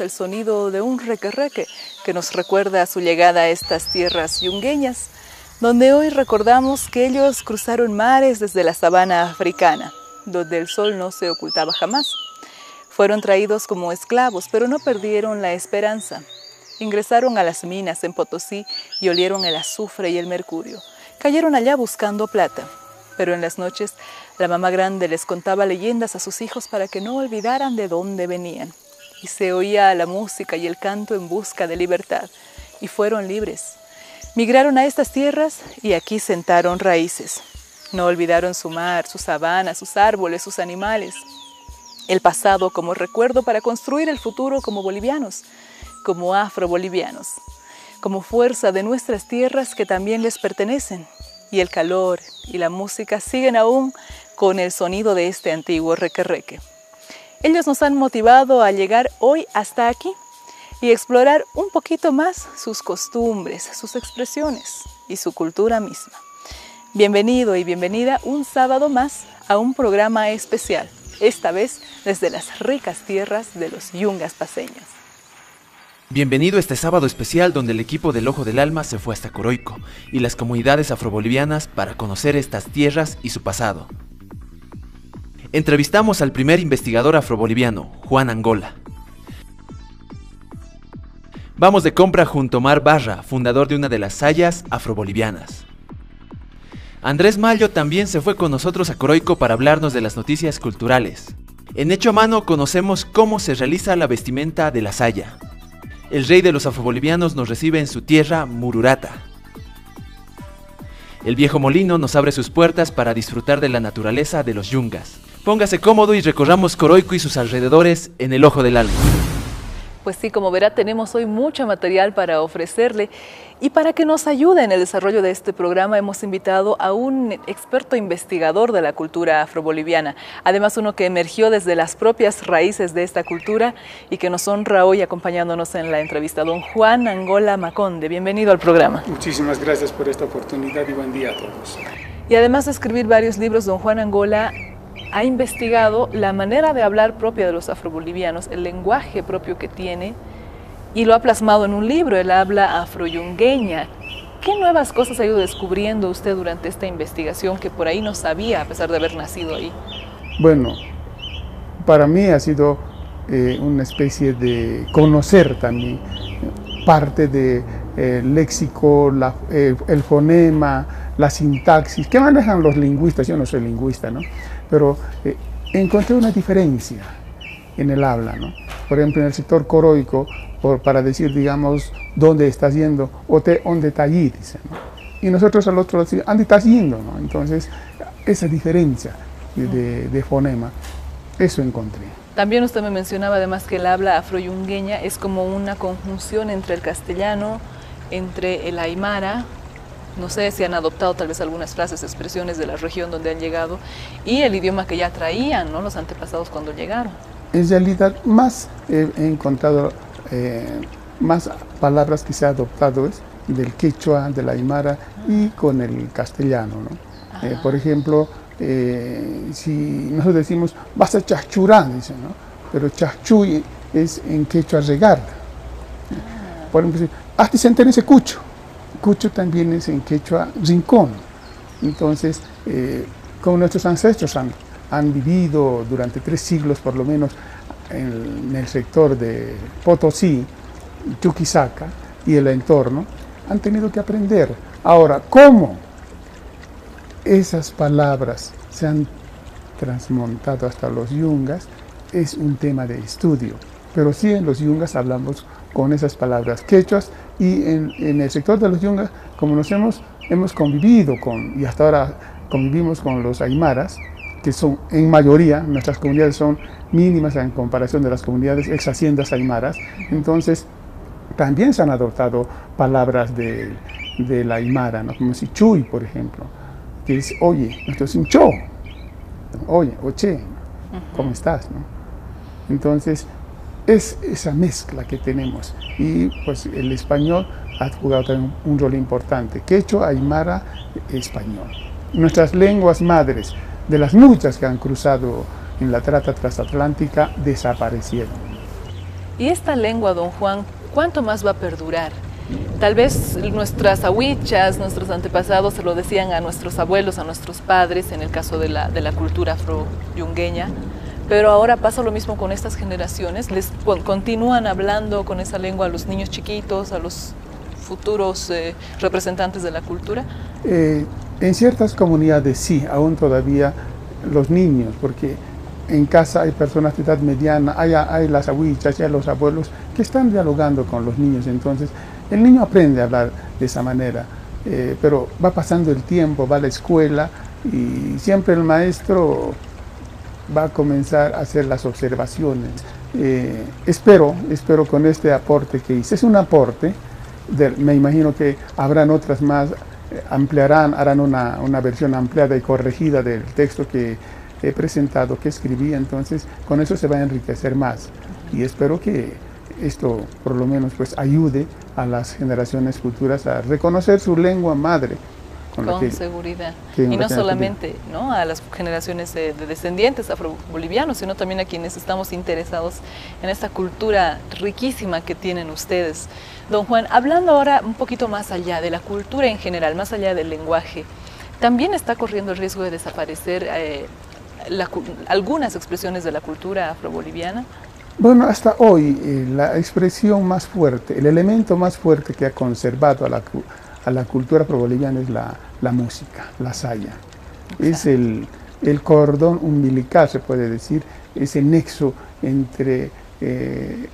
el sonido de un requerreque que nos recuerda a su llegada a estas tierras yungueñas, donde hoy recordamos que ellos cruzaron mares desde la sabana africana, donde el sol no se ocultaba jamás. Fueron traídos como esclavos, pero no perdieron la esperanza. Ingresaron a las minas en Potosí y olieron el azufre y el mercurio. Cayeron allá buscando plata, pero en las noches la mamá grande les contaba leyendas a sus hijos para que no olvidaran de dónde venían. Y se oía la música y el canto en busca de libertad. Y fueron libres. Migraron a estas tierras y aquí sentaron raíces. No olvidaron su mar, su sabana, sus árboles, sus animales. El pasado como recuerdo para construir el futuro como bolivianos, como afro-bolivianos, como fuerza de nuestras tierras que también les pertenecen. Y el calor y la música siguen aún con el sonido de este antiguo requerreque. Ellos nos han motivado a llegar hoy hasta aquí y explorar un poquito más sus costumbres, sus expresiones y su cultura misma. Bienvenido y bienvenida un sábado más a un programa especial, esta vez desde las ricas tierras de los yungas paseños. Bienvenido a este sábado especial donde el equipo del Ojo del Alma se fue hasta Coroico y las comunidades afrobolivianas para conocer estas tierras y su pasado. Entrevistamos al primer investigador afroboliviano, Juan Angola. Vamos de compra junto a Mar Barra, fundador de una de las sayas afrobolivianas. Andrés Mayo también se fue con nosotros a Coroico para hablarnos de las noticias culturales. En Hecho a Mano conocemos cómo se realiza la vestimenta de la saya. El rey de los afrobolivianos nos recibe en su tierra, Mururata. El viejo molino nos abre sus puertas para disfrutar de la naturaleza de los yungas. Póngase cómodo y recorramos Coroico y sus alrededores en el ojo del alma. Pues sí, como verá, tenemos hoy mucho material para ofrecerle y para que nos ayude en el desarrollo de este programa hemos invitado a un experto investigador de la cultura afroboliviana, además uno que emergió desde las propias raíces de esta cultura y que nos honra hoy acompañándonos en la entrevista, don Juan Angola Maconde. Bienvenido al programa. Muchísimas gracias por esta oportunidad y buen día a todos. Y además de escribir varios libros, don Juan Angola ha investigado la manera de hablar propia de los afrobolivianos, el lenguaje propio que tiene, y lo ha plasmado en un libro, el habla afroyungueña. ¿Qué nuevas cosas ha ido descubriendo usted durante esta investigación que por ahí no sabía a pesar de haber nacido ahí? Bueno, para mí ha sido eh, una especie de conocer también parte del de, eh, léxico, eh, el fonema, la sintaxis, que manejan los lingüistas, yo no soy lingüista, ¿no? Pero eh, encontré una diferencia en el habla, ¿no? Por ejemplo, en el sector coroico, por, para decir, digamos, dónde estás yendo, o te, dónde está allí, dicen, ¿no? Y nosotros al otro lado, ¿dónde estás yendo? ¿no? Entonces, esa diferencia de, de, de, fonema, eso encontré. También usted me mencionaba además que el habla afroyungueña es como una conjunción entre el castellano, entre el aymara, no sé si han adoptado tal vez algunas frases, expresiones de la región donde han llegado y el idioma que ya traían ¿no? los antepasados cuando llegaron. En realidad, más he, encontrado eh, más palabras que se han adoptado es del quechua, del aymara y con el castellano. ¿no? Eh, por ejemplo, eh, si nosotros decimos vas a chachurán, dicen, ¿no? pero chachuy es en quechua regar. Ah. Por ejemplo, hazte sentar ese cucho. Cucho también es en quechua rincón. Entonces, eh, como nuestros ancestros han, han, vivido durante tres siglos por lo menos en, el sector de Potosí, Chuquisaca y el entorno, han tenido que aprender. Ahora, ¿cómo esas palabras se han transmontado hasta los yungas? Es un tema de estudio. Pero sí en los yungas hablamos con esas palabras quechuas y en, en, el sector de los yungas, como nos hemos, hemos convivido con, y hasta ahora convivimos con los aymaras, que son en mayoría, nuestras comunidades son mínimas en comparación de las comunidades ex haciendas aymaras, entonces también se han adoptado palabras de, de la aymara, ¿no? como si chuy, por ejemplo, que es oye, nuestro es cho, oye, oche, ¿cómo estás? ¿no? Entonces, es esa mezcla que tenemos y pues el español ha jugado también un rol importante, quechua, aymara, español. Nuestras lenguas madres, de las muchas que han cruzado en la trata transatlántica, desaparecieron. Y esta lengua, don Juan, ¿cuánto más va a perdurar? Tal vez nuestras ahuichas, nuestros antepasados se lo decían a nuestros abuelos, a nuestros padres, en el caso de la, de la cultura afro-yungueña, pero ahora pasa lo mismo con estas generaciones, continúan hablando con esa lengua a los niños chiquitos, a los futuros eh, representantes de la cultura. Eh, en ciertas comunidades sí, aún todavía los niños, porque en casa hay personas de edad mediana, hay, las abuichas, hay los abuelos que están dialogando con los niños, entonces el niño aprende a hablar de esa manera, eh, pero va pasando el tiempo, va a la escuela y siempre el maestro va a comenzar a hacer las observaciones. Eh, espero, espero con este aporte que hice, es un aporte, me imagino que habrán otras más, eh, ampliarán, harán una, una versión ampliada y corregida del texto que he presentado, que escribí, entonces con eso se va a enriquecer más. Y espero que esto por lo menos pues ayude a las generaciones futuras a reconocer su lengua madre. Con, seguridad. y no solamente ¿no? a las generaciones de, descendientes afro-bolivianos, sino también a quienes estamos interesados en esta cultura riquísima que tienen ustedes. Don Juan, hablando ahora un poquito más allá de la cultura en general, más allá del lenguaje, también está corriendo el riesgo de desaparecer eh, algunas expresiones de la cultura afro-boliviana. Bueno, hasta hoy eh, la expresión más fuerte, el elemento más fuerte que ha conservado a la, a la cultura pro-boliviana es la, la, música, la saya. Es el, el, cordón umbilical, se puede decir, ese nexo entre eh,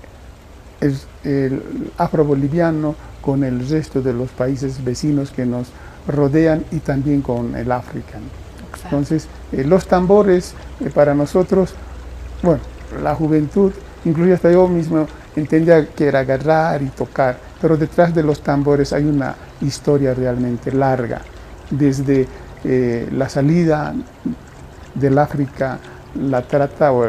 el, el afro-boliviano con el resto de los países vecinos que nos rodean y también con el África. Entonces, eh, los tambores para nosotros, bueno, la juventud Incluso hasta yo mismo que era agarrar y tocar, pero detrás de los tambores hay una historia realmente larga, desde eh, la salida del África, la trata o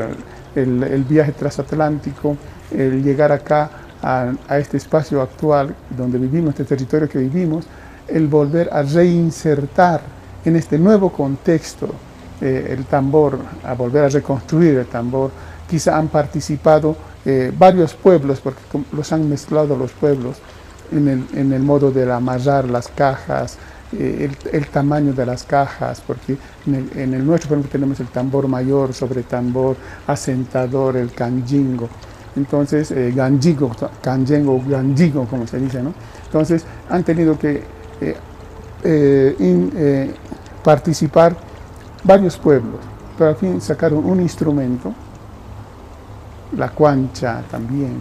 el, viaje transatlántico, el llegar acá a, este espacio actual donde vivimos, este territorio que vivimos, el volver a reinsertar en este nuevo contexto eh, el tambor, a volver a reconstruir el tambor, quizá han participado eh, varios pueblos, porque los han mezclado los pueblos en el, modo de amarrar las cajas, eh, el, tamaño de las cajas, porque en el, nuestro tenemos el tambor mayor sobre tambor, asentador, el canjingo, entonces eh, ganjigo, canjengo, ganjigo, como se dice, ¿no? Entonces han tenido que eh, participar varios pueblos, pero al fin sacaron un instrumento la cuancha también,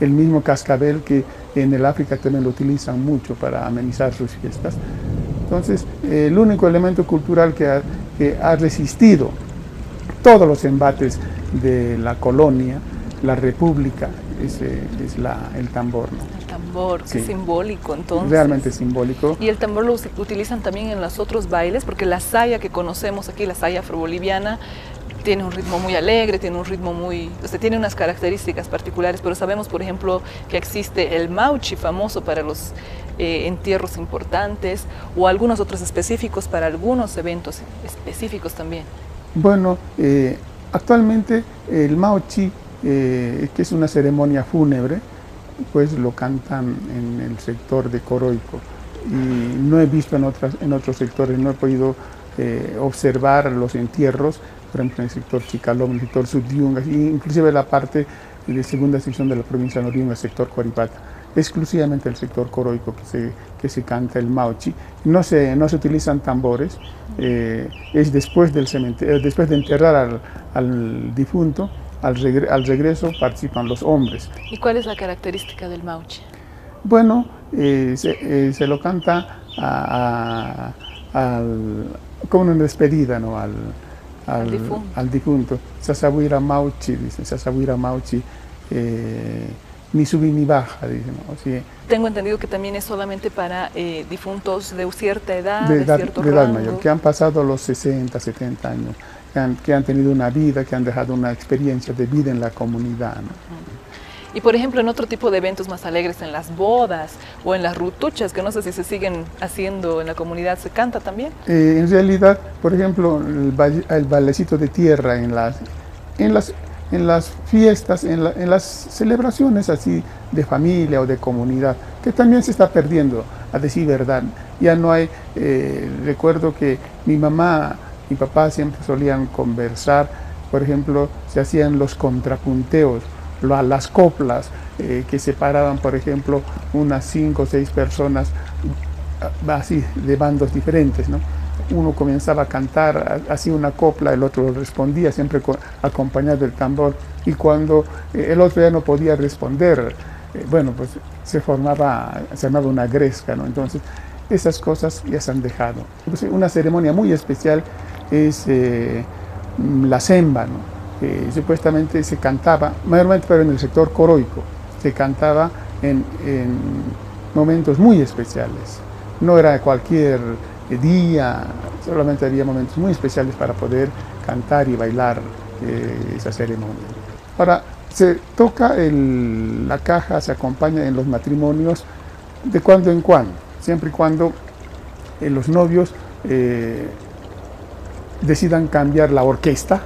el mismo cascabel que en el África también lo utilizan mucho para amenizar sus fiestas. Entonces, el único elemento cultural que ha, que ha resistido todos los embates de la colonia, la república, es, es la, el tambor. El tambor, qué simbólico entonces. Realmente simbólico. Y el tambor lo utilizan también en los otros bailes, porque la saya que conocemos aquí, la saya afroboliviana, tiene un ritmo muy alegre, tiene un ritmo muy, o tiene unas características particulares, pero sabemos, por ejemplo, que existe el mauchi famoso para los eh, entierros importantes o algunos otros específicos para algunos eventos específicos también. Bueno, eh, actualmente el mauchi, eh, que es una ceremonia fúnebre, pues lo cantan en el sector de Coroico y no he visto en, otras, en otros sectores, no he podido observar los entierros, por ejemplo, en el sector Chicalón, en el sector Sudyunga, inclusive la parte de segunda sección de la provincia de Noriunga, el sector Coripata, exclusivamente el sector coroico que se, que se canta el mauchi. No se, no se utilizan tambores, eh, es después, del cementerio, eh, después de enterrar al, al difunto, al, al, regreso participan los hombres. ¿Y cuál es la característica del mauchi? Bueno, eh, se, se, lo canta a, al, como una despedida, ¿no? Al, al, al difunto. Sasabuira Mauchi, dicen, Sasabuira Mauchi, eh, ni subí ni baja, dicen. Tengo entendido que también es solamente para eh, difuntos de cierta edad, de, edad, cierto de edad mayor, que han pasado los 60, 70 años, que han, que han, tenido una vida, que han dejado una experiencia de vida en la comunidad. Y por ejemplo, en otro tipo de eventos más alegres, en las bodas o en las rutuchas, que no sé si se siguen haciendo en la comunidad, ¿se canta también? Eh, en realidad, por ejemplo, el, el, de tierra en las, en las en las fiestas, en, las celebraciones así de familia o de comunidad, que también se está perdiendo, a decir verdad. Ya no hay, eh, recuerdo que mi mamá, mi papá siempre solían conversar, por ejemplo, se hacían los contrapunteos, las coplas, eh, que separaban, por ejemplo, unas cinco o seis personas así de bandos diferentes, ¿no? uno comenzaba a cantar así una copla, el otro respondía, siempre acompañado del tambor, y cuando eh, el otro ya no podía responder, eh, bueno, pues se formaba, se armaba una gresca, ¿no? Entonces, esas cosas ya se han dejado. Una ceremonia muy especial es la semba, ¿no? Que supuestamente se cantaba, mayormente pero en el sector coroico, se cantaba en, en momentos muy especiales. No era cualquier día, solamente había momentos muy especiales para poder cantar y bailar eh, esa ceremonia. Ahora, se toca la caja, se acompaña en los matrimonios de cuando en cuando, siempre y cuando eh, los novios eh, decidan cambiar la orquesta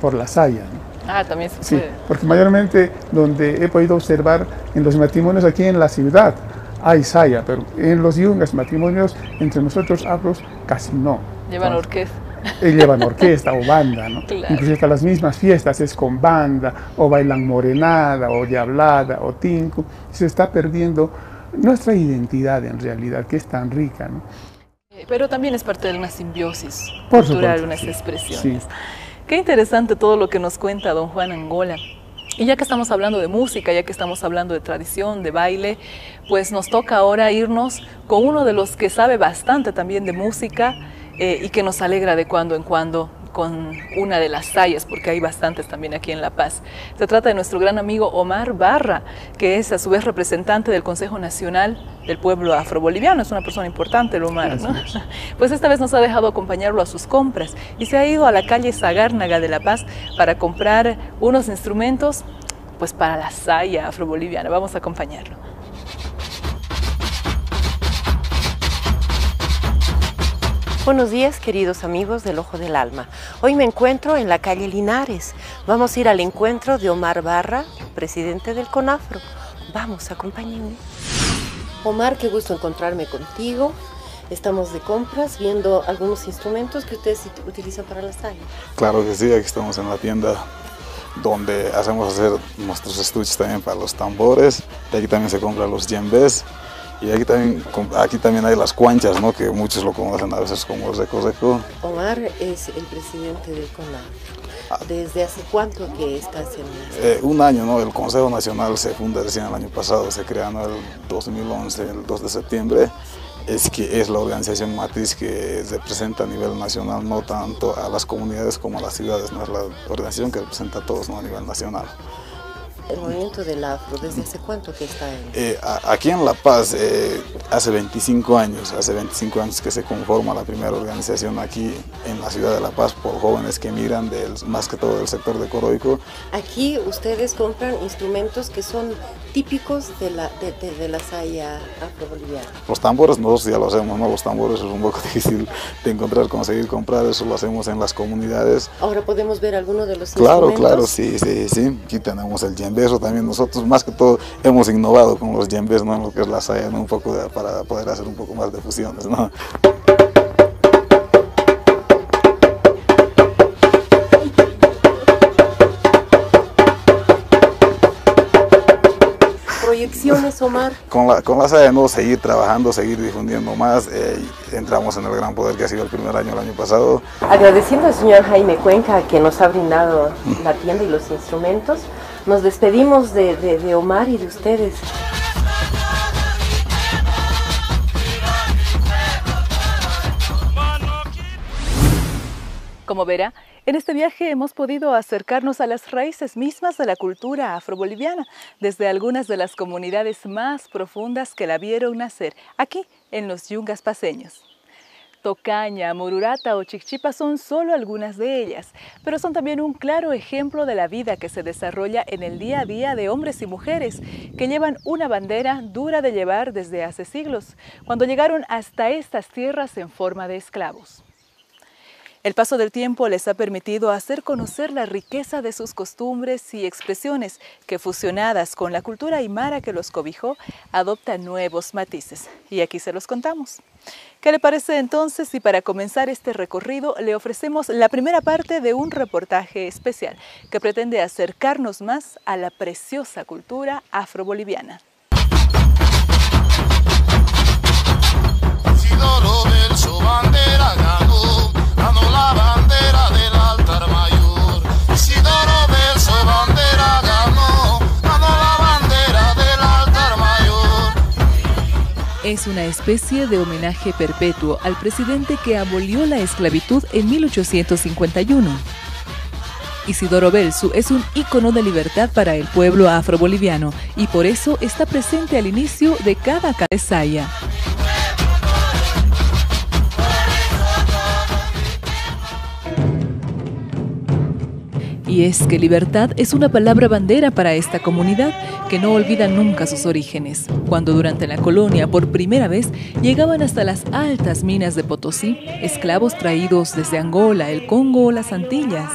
por la saya. Ah, también se Sí, porque mayormente donde he podido observar en los matrimonios aquí en la ciudad, hay saya, pero en los yungas, matrimonios, entre nosotros afros, casi no. Llevan orquesta. Y llevan orquesta o banda, ¿no? Incluso hasta las mismas fiestas es con banda, o bailan morenada, o diablada, o tinco. Se está perdiendo nuestra identidad en realidad, que es tan rica, ¿no? Eh, pero también es parte de una simbiosis cultural, unas expresiones. Qué interesante todo lo que nos cuenta don Juan Angola. Y ya que estamos hablando de música, ya que estamos hablando de tradición, de baile, pues nos toca ahora irnos con uno de los que sabe bastante también de música eh, y que nos alegra de cuando en cuando con una de las sayas, porque hay bastantes también aquí en La Paz. Se trata de nuestro gran amigo Omar Barra, que es a su vez representante del Consejo Nacional del Pueblo Afroboliviano. Es una persona importante, el Omar. ¿no? Pues esta vez nos ha dejado acompañarlo a sus compras y se ha ido a la calle Sagárnaga de La Paz para comprar unos instrumentos pues para la saya afroboliviana. Vamos a acompañarlo. Buenos días, queridos amigos del Ojo del Alma. Hoy me encuentro en la calle Linares. Vamos a ir al encuentro de Omar Barra, presidente del CONAFRO. Vamos, acompáñenme. Omar, qué gusto encontrarme contigo. Estamos de compras viendo algunos instrumentos que ustedes utilizan para la sala. Claro que sí, aquí estamos en la tienda donde hacemos hacer nuestros estuches también para los tambores. Y aquí también se compran los yembes y aquí también, aquí también hay las cuanchas, ¿no? que muchos lo conocen a veces como Reco Reco. Omar es el presidente del CONAF. Ah. ¿Desde hace cuánto que estás en eh, Un año, ¿no? El Consejo Nacional se funda recién el año pasado, se crea en el 2011, el 2 de septiembre. Es que es la organización matriz que representa a nivel nacional, no tanto a las comunidades como a las ciudades, no es la organización que representa a todos ¿no? a nivel nacional. El movimiento del afro, ¿desde hace cuánto que está en...? Eh, aquí en La Paz, eh, hace 25 años, hace 25 años que se conforma la primera organización aquí en la ciudad de La Paz por jóvenes que migran del, más que todo del sector de Coroico. Aquí ustedes compran instrumentos que son típicos de la, de, de, la saya afro-boliviana. Los tambores nosotros ya lo hacemos, ¿no? Los tambores es un poco difícil de encontrar, conseguir comprar, eso lo hacemos en las comunidades. Ahora podemos ver algunos de los claro, instrumentos. Claro, claro, sí, sí, sí. Aquí tenemos el djembe, eso también nosotros más que todo hemos innovado con los djembes, ¿no? En lo que es la saya, Un poco para poder hacer un poco más de fusiones, ¿no? proyecciones, Omar? Con la, con la SAE, ¿no? seguir trabajando, seguir difundiendo más. Eh, entramos en el Gran Poder que ha sido el primer año el año pasado. Agradeciendo al señor Jaime Cuenca que nos ha brindado la tienda y los instrumentos, nos despedimos de, de, Omar y de ustedes. Como verá, en este viaje hemos podido acercarnos a las raíces mismas de la cultura afroboliviana, desde algunas de las comunidades más profundas que la vieron nacer, aquí en los yungas paseños. Tocaña, Mururata o Chichipa son solo algunas de ellas, pero son también un claro ejemplo de la vida que se desarrolla en el día a día de hombres y mujeres que llevan una bandera dura de llevar desde hace siglos, cuando llegaron hasta estas tierras en forma de esclavos. El paso del tiempo les ha permitido hacer conocer la riqueza de sus costumbres y expresiones que fusionadas con la cultura aymara que los cobijó, adoptan nuevos matices. Y aquí se los contamos. ¿Qué le parece entonces si para comenzar este recorrido le ofrecemos la primera parte de un reportaje especial que pretende acercarnos más a la preciosa cultura afroboliviana? Es una especie de homenaje perpetuo al presidente que abolió la esclavitud en 1851. Isidoro Belsu es un ícono de libertad para el pueblo afroboliviano y por eso está presente al inicio de cada cabezaya. Y es que libertad es una palabra bandera para esta comunidad que no olvida nunca sus orígenes, cuando durante la colonia por primera vez llegaban hasta las altas minas de Potosí esclavos traídos desde Angola, el Congo o las Antillas.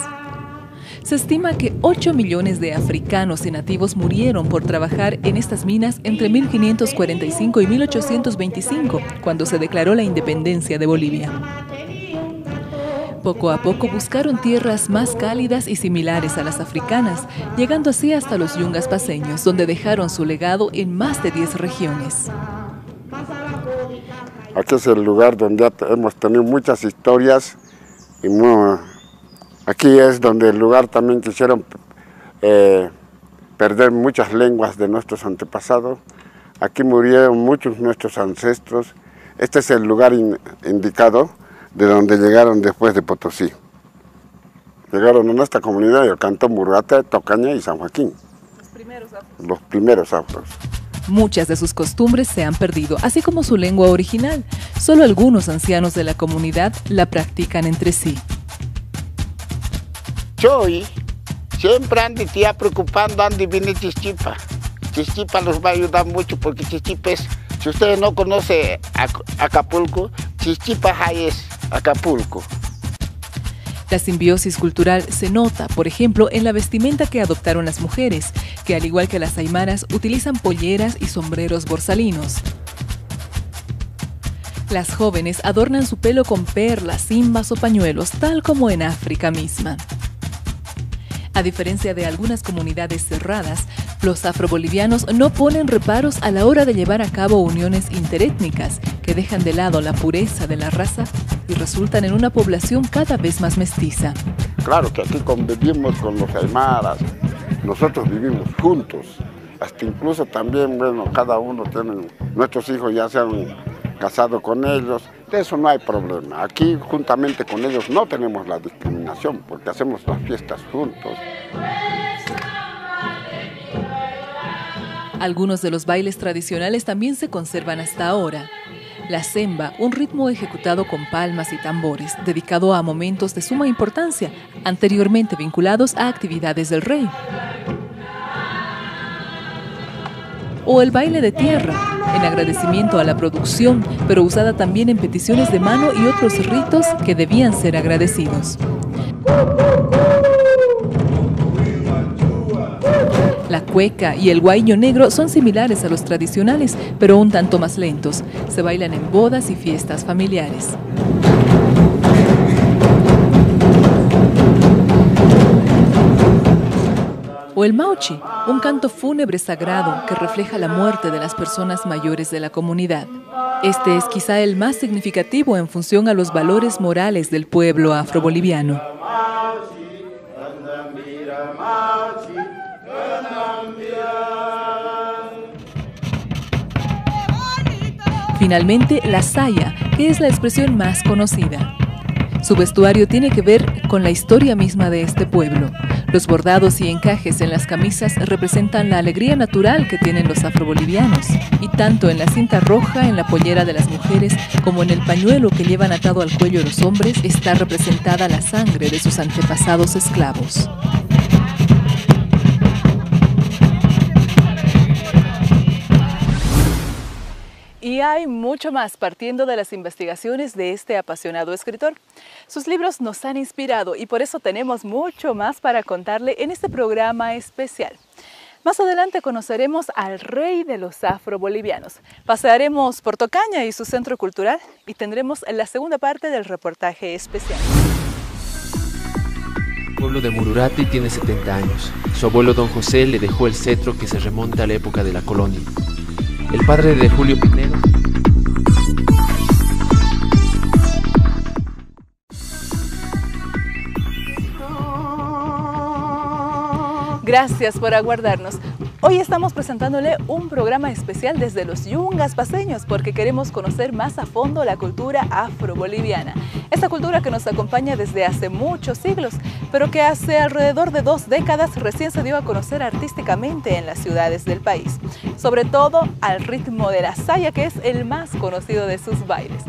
Se estima que 8 millones de africanos y nativos murieron por trabajar en estas minas entre 1545 y 1825, cuando se declaró la independencia de Bolivia. Poco a poco buscaron tierras más cálidas y similares a las africanas, llegando así hasta los yungas paseños, donde dejaron su legado en más de 10 regiones. Aquí es el lugar donde hemos tenido muchas historias y aquí es donde el lugar también quisieron eh, perder muchas lenguas de nuestros antepasados. Aquí murieron muchos nuestros ancestros. Este es el lugar indicado de donde llegaron después de Potosí. Llegaron a nuestra comunidad el Cantón Burgata, Tocaña y San Joaquín. Los primeros afros. Los primeros afros. Muchas de sus costumbres se han perdido, así como su lengua original. Solo algunos ancianos de la comunidad la practican entre sí. Choy, siempre ande tía preocupando, ande viene Chichipa. Chichipa los va a ayudar mucho porque Chichipa es, si ustedes no conocen Acapulco, Chichipa es Acapulco. La simbiosis cultural se nota, por ejemplo, en la vestimenta que adoptaron las mujeres, que al igual que las aymaras utilizan polleras y sombreros borsalinos. Las jóvenes adornan su pelo con perlas, cimbas o pañuelos, tal como en África misma. A diferencia de algunas comunidades cerradas, los afrobolivianos no ponen reparos a la hora de llevar a cabo uniones interétnicas que dejan de lado la pureza de la raza y resultan en una población cada vez más mestiza. Claro que aquí convivimos con los aymaras, nosotros vivimos juntos, hasta incluso también, bueno, cada uno tiene, nuestros hijos ya se han casado con ellos, eso no hay problema. Aquí juntamente con ellos no tenemos la discriminación porque hacemos las fiestas juntos. Algunos de los bailes tradicionales también se conservan hasta ahora. La semba, un ritmo ejecutado con palmas y tambores, dedicado a momentos de suma importancia, anteriormente vinculados a actividades del rey. O el baile de tierra, en agradecimiento a la producción, pero usada también en peticiones de mano y otros ritos que debían ser agradecidos. La cueca y el guayo negro son similares a los tradicionales, pero un tanto más lentos. Se bailan en bodas y fiestas familiares. El mauchi, un canto fúnebre sagrado que refleja la muerte de las personas mayores de la comunidad. Este es quizá el más significativo en función a los valores morales del pueblo afroboliviano. Finalmente, la saya, que es la expresión más conocida. Su vestuario tiene que ver con la historia misma de este pueblo. Los bordados y encajes en las camisas representan la alegría natural que tienen los afrobolivianos, y tanto en la cinta roja en la pollera de las mujeres como en el pañuelo que llevan atado al cuello los hombres está representada la sangre de sus antepasados esclavos. Y hay mucho más partiendo de las investigaciones de este apasionado escritor. Sus libros nos han inspirado y por eso tenemos mucho más para contarle en este programa especial. Más adelante conoceremos al rey de los afrobolivianos. Pasearemos por Tocaña y su centro cultural y tendremos la segunda parte del reportaje especial. El pueblo de Mururati tiene 70 años. Su abuelo don José le dejó el cetro que se remonta a la época de la colonia. El padre de Julio Pinedo Gracias por aguardarnos. Hoy estamos presentándole un programa especial desde los Yungas paseños porque queremos conocer más a fondo la cultura afroboliviana. Esta cultura que nos acompaña desde hace muchos siglos, pero que hace alrededor de dos décadas recién se dio a conocer artísticamente en las ciudades del país. Sobre todo al ritmo de la saya, que es el más conocido de sus bailes.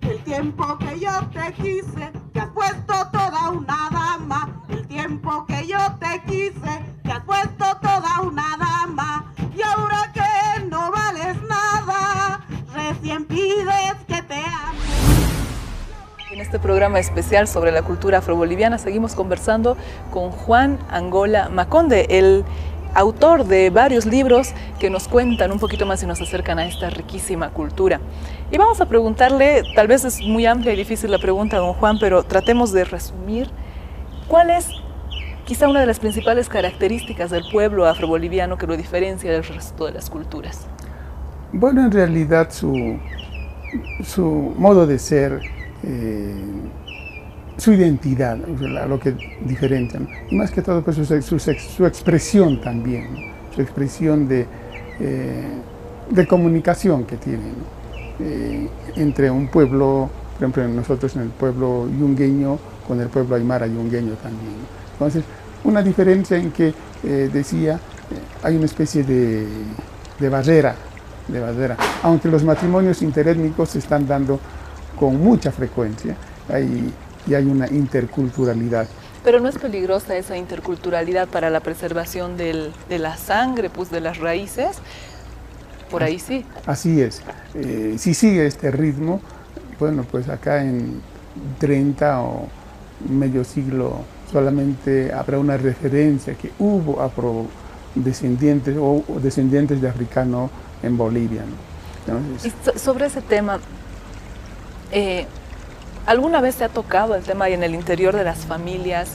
El tiempo que yo te quise, te has puesto toda una dama. El tiempo que yo te quise, te has puesto toda una dama. Y ahora que no vales nada, recién pides que te ame. En este programa especial sobre la cultura afroboliviana seguimos conversando con Juan Angola Maconde, el autor de varios libros que nos cuentan un poquito más y nos acercan a esta riquísima cultura. Y vamos a preguntarle, tal vez es muy amplia y difícil la pregunta, don Juan, pero tratemos de resumir cuál es quizá una de las principales características del pueblo afroboliviano que lo diferencia del resto de las culturas. Bueno, en realidad su, su modo de ser, eh, su identidad, lo que diferencia, ¿no? y más que todo pues, su, su, expresión también, su expresión de, eh, de comunicación que tiene ¿no? eh, entre un pueblo, por ejemplo nosotros en el pueblo yungueño con el pueblo aymara yungueño también. Entonces, una diferencia en que eh, decía, hay una especie de, de barrera, de barrera, aunque los matrimonios interétnicos se están dando con mucha frecuencia, hay, y hay una interculturalidad. Pero no es peligrosa esa interculturalidad para la preservación del, de la sangre, pues de las raíces. Por ahí sí. Así es. Eh, si sigue este ritmo, bueno, pues acá en 30 o medio siglo solamente habrá una referencia que hubo afrodescendientes o descendientes de africano en Bolivia. y sobre ese tema, eh, ¿Alguna vez se ha tocado el tema en el interior de las familias?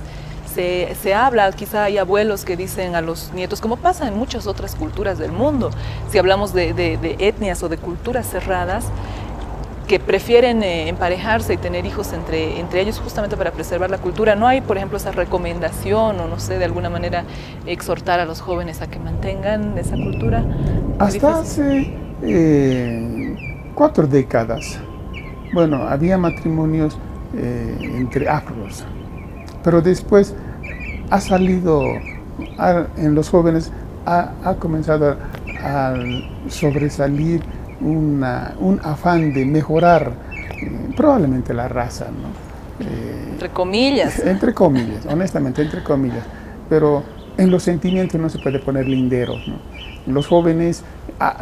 Se, se, habla, quizá hay abuelos que dicen a los nietos, como pasa en muchas otras culturas del mundo, si hablamos de etnias o de culturas cerradas, que prefieren eh, emparejarse y tener hijos entre, entre ellos justamente para preservar la cultura. ¿No hay, por ejemplo, esa recomendación o no sé, de alguna manera exhortar a los jóvenes a que mantengan esa cultura? Hasta hace eh, cuatro décadas bueno, había matrimonios eh, entre afros, pero después ha salido en los jóvenes, ha, ha comenzado a, a sobresalir una, un afán de mejorar eh, probablemente la raza, ¿no? Eh, entre comillas. Entre comillas, honestamente, entre comillas. Pero en los sentimientos no se puede poner linderos, ¿no? Los jóvenes,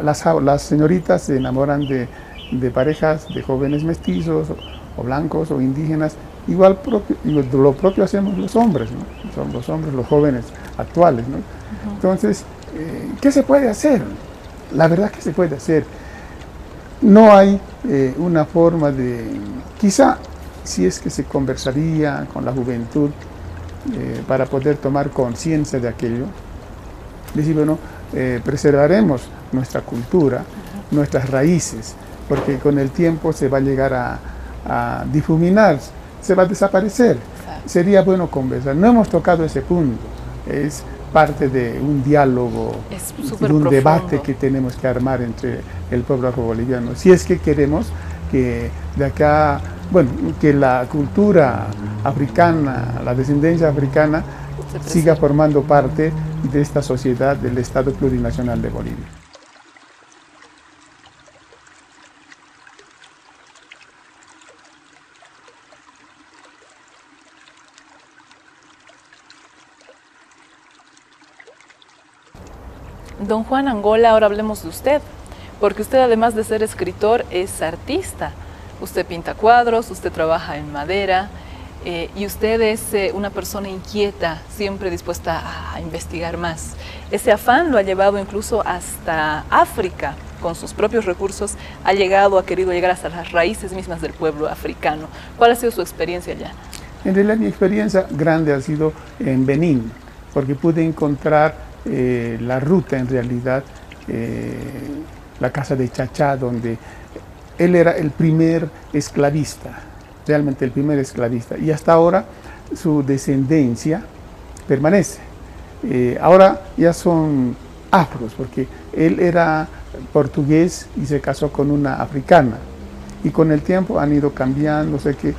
las, las señoritas se enamoran de de parejas de jóvenes mestizos o, o blancos o indígenas, igual propio, lo propio hacemos los hombres, ¿no? son los hombres, los jóvenes actuales. ¿no? Uh -huh. Entonces, eh, ¿qué se puede hacer? La verdad que se puede hacer. No hay eh, una forma de, quizá si es que se conversaría con la juventud eh, para poder tomar conciencia de aquello, decir, bueno, eh, preservaremos nuestra cultura, nuestras raíces, porque con el tiempo se va a llegar a, a difuminar, se va a desaparecer. Sería bueno conversar. No hemos tocado ese punto. Es parte de un diálogo, de un profundo. debate que tenemos que armar entre el pueblo afro-boliviano. Si es que queremos que de acá, bueno, que la cultura africana, la descendencia africana, siga formando parte de esta sociedad del Estado plurinacional de Bolivia. Don Juan Angola, ahora hablemos de usted. porque usted además de ser escritor es artista. Usted pinta cuadros, usted trabaja en madera eh, y usted es eh, una persona inquieta, siempre dispuesta a, investigar más. Ese afán lo ha llevado incluso hasta África, con sus propios recursos, ha llegado, ha querido llegar hasta las raíces mismas del pueblo africano. ¿Cuál ha sido su experiencia allá? En realidad mi experiencia grande ha sido en Benín, porque pude encontrar eh, la ruta en realidad, eh, la casa de Chachá, donde él era el primer esclavista, realmente el primer esclavista, y hasta ahora su descendencia permanece. Eh, ahora ya son afros, porque él era portugués y se casó con una africana. Y con el tiempo han ido cambiando, sé que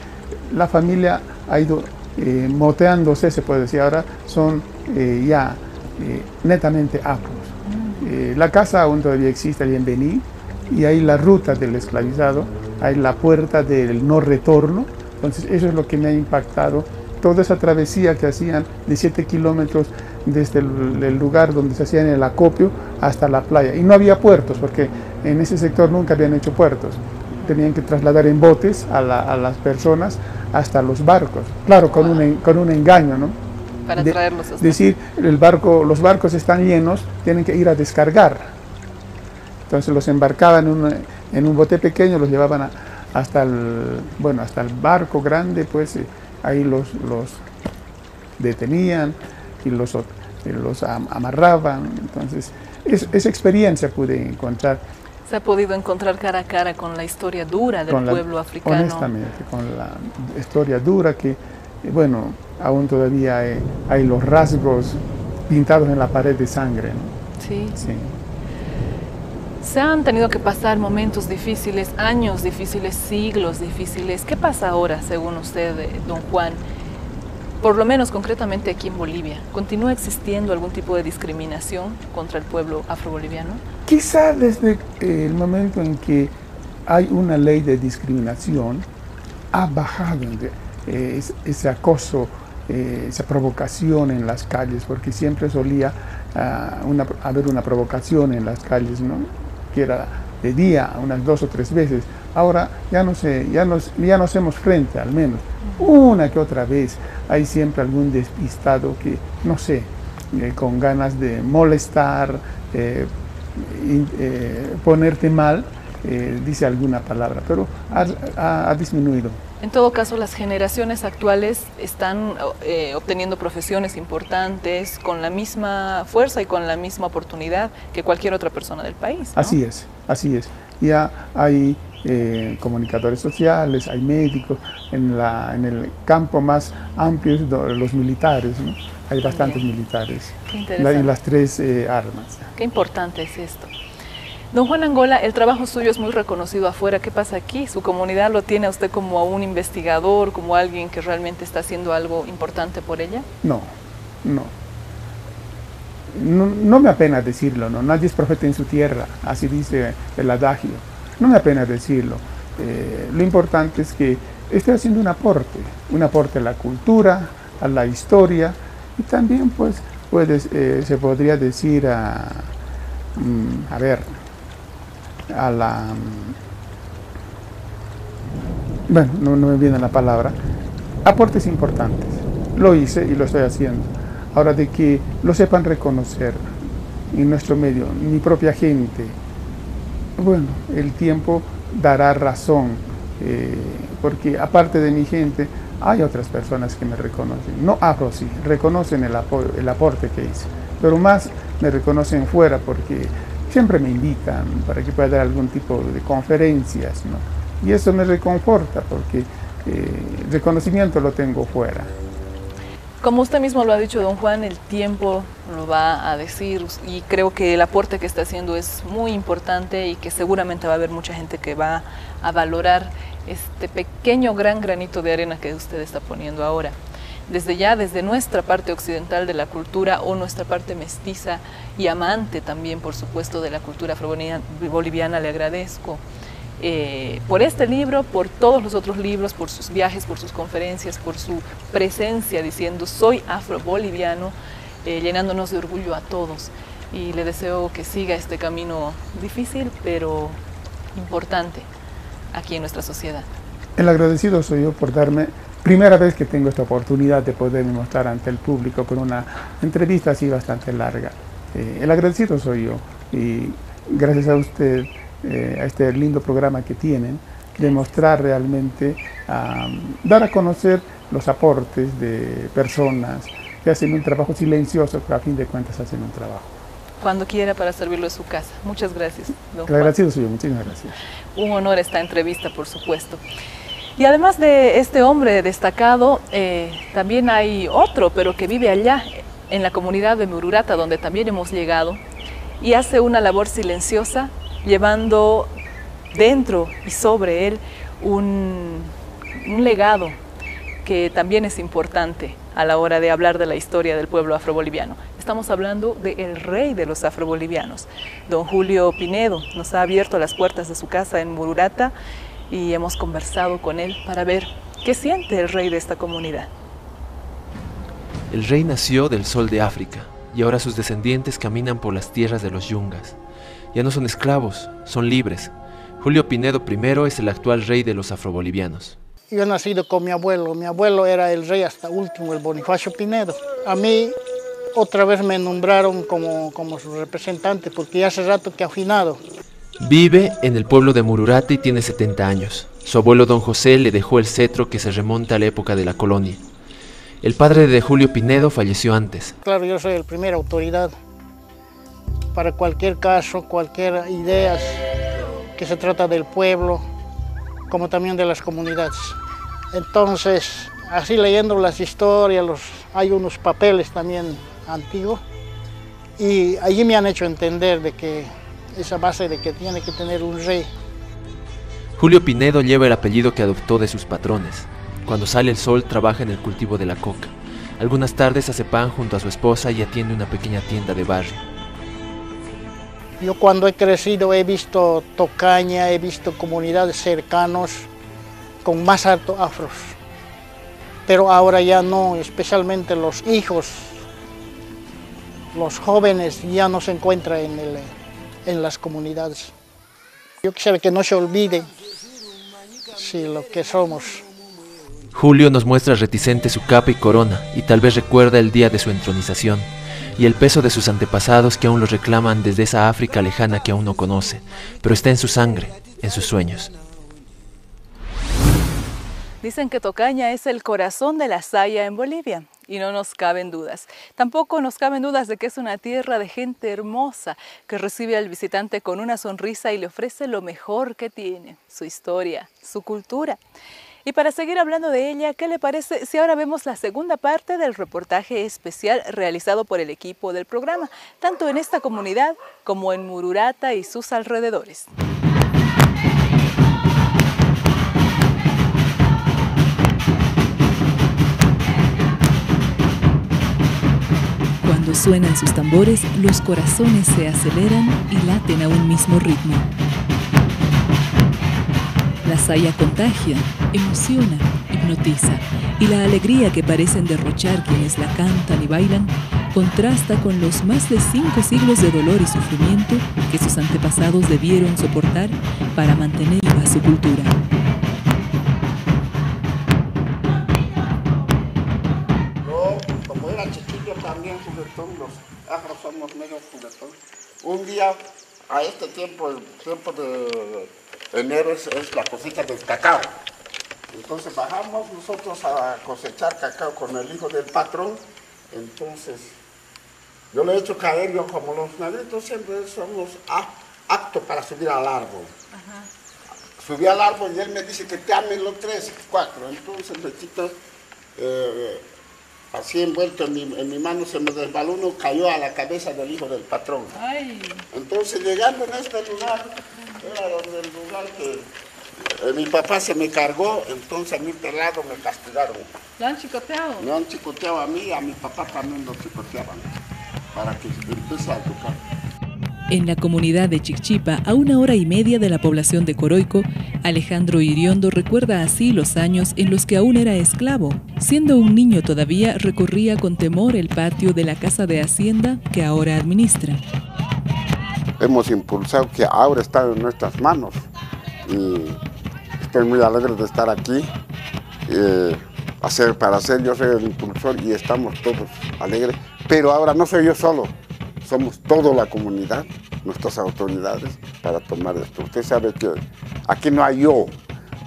la familia ha ido eh, moteándose, se puede decir, ahora son ya eh, netamente afros. la casa aún todavía existe ahí en Bení y hay la ruta del esclavizado, hay la puerta del no retorno, entonces eso es lo que me ha impactado, toda esa travesía que hacían de 7 kilómetros desde el, lugar donde se hacían el acopio hasta la playa. Y no había puertos, porque en ese sector nunca habían hecho puertos. Tenían que trasladar en botes a, las personas hasta los barcos. Claro, con, un, con un engaño, ¿no? Para traerlos hasta Decir, el barco, los barcos están llenos, tienen que ir a descargar. Entonces los embarcaban en un, en un bote pequeño, los llevaban hasta, el, bueno, hasta el barco grande, pues eh, ahí los, los detenían, y los, los amarraban. Entonces, esa experiencia pude encontrar. ¿Se ha podido encontrar cara a cara con la historia dura del pueblo africano? Honestamente, con la historia dura que, bueno, aún todavía hay, los rasgos pintados en la pared de sangre. Sí. sí. Se han tenido que pasar momentos difíciles, años difíciles, siglos difíciles. ¿Qué pasa ahora, según usted, eh, don Juan? por lo menos concretamente aquí en Bolivia, ¿continúa existiendo algún tipo de discriminación contra el pueblo afroboliviano? Quizá desde el momento en que hay una ley de discriminación, ha bajado eh, ese acoso, eh, esa provocación en las calles, porque siempre solía ah, haber una provocación en las calles, ¿no? que era de día, unas dos o tres veces. Ahora ya no, sé, ya nos, ya no hacemos frente al menos. Una que otra vez hay siempre algún despistado que, no sé, eh, con ganas de molestar, eh, ponerte mal, dice alguna palabra, pero ha, disminuido. En todo caso, las generaciones actuales están obteniendo profesiones importantes con la misma fuerza y con la misma oportunidad que cualquier otra persona del país. Así es, así es. Ya hay eh, comunicadores sociales, hay médicos, en, la, en el campo más amplio los militares, hay bastantes militares en las tres eh, armas. Qué importante es esto. Don Juan Angola, el trabajo suyo es muy reconocido afuera. ¿Qué pasa aquí? ¿Su comunidad lo tiene a usted como a un investigador, como alguien que realmente está haciendo algo importante por ella? No, no. No, me apena decirlo, ¿no? Nadie es profeta en su tierra, así dice el adagio no me apena decirlo. Eh, lo importante es que esté haciendo un aporte, un aporte a la cultura, a la historia y también pues eh, se podría decir a, mm, a ver, a la... Mm, bueno, no, me viene la palabra, aportes importantes. Lo hice y lo estoy haciendo. Ahora de que lo sepan reconocer en nuestro medio, mi propia gente, bueno, el tiempo dará razón, eh, porque aparte de mi gente, hay otras personas que me reconocen. No afro sí, reconocen el, el aporte que hice, pero más me reconocen fuera porque siempre me invitan para que pueda dar algún tipo de conferencias, ¿no? Y eso me reconforta porque eh, reconocimiento lo tengo fuera. Como usted mismo lo ha dicho, don Juan, el tiempo lo va a decir y creo que el aporte que está haciendo es muy importante y que seguramente va a haber mucha gente que va a valorar este pequeño gran granito de arena que usted está poniendo ahora. Desde ya, desde nuestra parte occidental de la cultura o nuestra parte mestiza y amante también, por supuesto, de la cultura afro-boliviana, le agradezco eh, por este libro, por todos los otros libros, por sus viajes, por sus conferencias, por su presencia diciendo soy afro-boliviano, eh, llenándonos de orgullo a todos. y le deseo que siga este camino difícil pero importante aquí en nuestra sociedad. El agradecido soy yo por darme, primera vez que tengo esta oportunidad de poderme mostrar ante el público con una entrevista así bastante larga. Eh, el agradecido soy yo y gracias a usted, eh, a este lindo programa que tienen, demostrar realmente, dar a conocer los aportes de personas que hacen un trabajo silencioso, pero a fin de cuentas hacen un trabajo. Cuando quiera para servirlo en su casa. Muchas gracias. Don Agradecido soy yo, muchísimas gracias. Un honor esta entrevista, por supuesto. Y además de este hombre destacado, eh, también hay otro, pero que vive allá, en la comunidad de Mururata, donde también hemos llegado, y hace una labor silenciosa, llevando dentro y sobre él un, legado que también es importante a la hora de hablar de la historia del pueblo afroboliviano. Estamos hablando del rey de los afrobolivianos, don Julio Pinedo. Nos ha abierto las puertas de su casa en Mururata y hemos conversado con él para ver qué siente el rey de esta comunidad. El rey nació del sol de África y ahora sus descendientes caminan por las tierras de los yungas. Ya no son esclavos, son libres. Julio Pinedo I es el actual rey de los afrobolivianos. Yo he nacido con mi abuelo. Mi abuelo era el rey hasta último, el Bonifacio Pinedo. A mí otra vez me nombraron como, como su representante porque ya hace rato que ha afinado. Vive en el pueblo de Mururata y tiene 70 años. Su abuelo don José le dejó el cetro que se remonta a la época de la colonia. El padre de Julio Pinedo falleció antes. Claro, yo soy el primera autoridad para cualquier caso, cualquier idea que se trata del pueblo, como también de las comunidades. Entonces, así leyendo las historias, hay unos papeles también antiguos, y allí me han hecho entender de que esa base de que tiene que tener un rey. Julio Pinedo lleva el apellido que adoptó de sus patrones. Cuando sale el sol trabaja en el cultivo de la coca. Algunas tardes hace pan junto a su esposa y atiende una pequeña tienda de barrio. Yo cuando he crecido he visto Tocaña, he visto comunidades cercanos con más alto afros, pero ahora ya no, especialmente los hijos, los jóvenes ya no se encuentran en, en las comunidades. Yo quisiera que no se olviden si lo que somos. Julio nos muestra reticente su capa y corona y tal vez recuerda el día de su entronización y el peso de sus antepasados que aún lo reclaman desde esa África lejana que aún no conoce, pero está en su sangre, en sus sueños. Dicen que Tocaña es el corazón de la saya en Bolivia y no nos caben dudas. Tampoco nos caben dudas de que es una tierra de gente hermosa que recibe al visitante con una sonrisa y le ofrece lo mejor que tiene, su historia, su cultura. Y para seguir hablando de ella, ¿qué le parece si ahora vemos la segunda parte del reportaje especial realizado por el equipo del programa, tanto en esta comunidad como en Mururata y sus alrededores? Suenan sus tambores, los corazones se aceleran y laten a un mismo ritmo. La saya contagia, emociona, hipnotiza y la alegría que parecen derrochar quienes la cantan y bailan contrasta con los más de cinco siglos de dolor y sufrimiento que sus antepasados debieron soportar para mantener viva su cultura. Un día, a este tiempo, el tiempo de enero es, la cosecha del cacao. Entonces bajamos nosotros a cosechar cacao con el hijo del patrón. Entonces yo le he hecho caer, yo como los negritos siempre somos aptos para subir al árbol. Subí al árbol y él me dice que te amen los tres, cuatro. Entonces el chiquito, eh, así envuelto en mi, mano, se me desbaló uno, cayó a la cabeza del hijo del patrón. Entonces llegando en este lugar, era donde el lugar que eh, mi papá se me cargó, entonces a mí de lado me castigaron. ¿Lo han chicoteado? Me han chicoteado a mí, a mi papá también lo chicoteaban, para que empiece a educar. En la comunidad de Chichipa, a una hora y media de la población de Coroico, Alejandro Iriondo recuerda así los años en los que aún era esclavo. Siendo un niño todavía, recorría con temor el patio de la casa de hacienda que ahora administra. hemos impulsado que ahora está en nuestras manos. Y estoy muy alegre de estar aquí. Eh, hacer, para hacer, yo soy el impulsor y estamos todos alegres. Pero ahora no soy yo solo, somos toda la comunidad, nuestras autoridades, para tomar esto. Usted sabe que aquí no hay yo,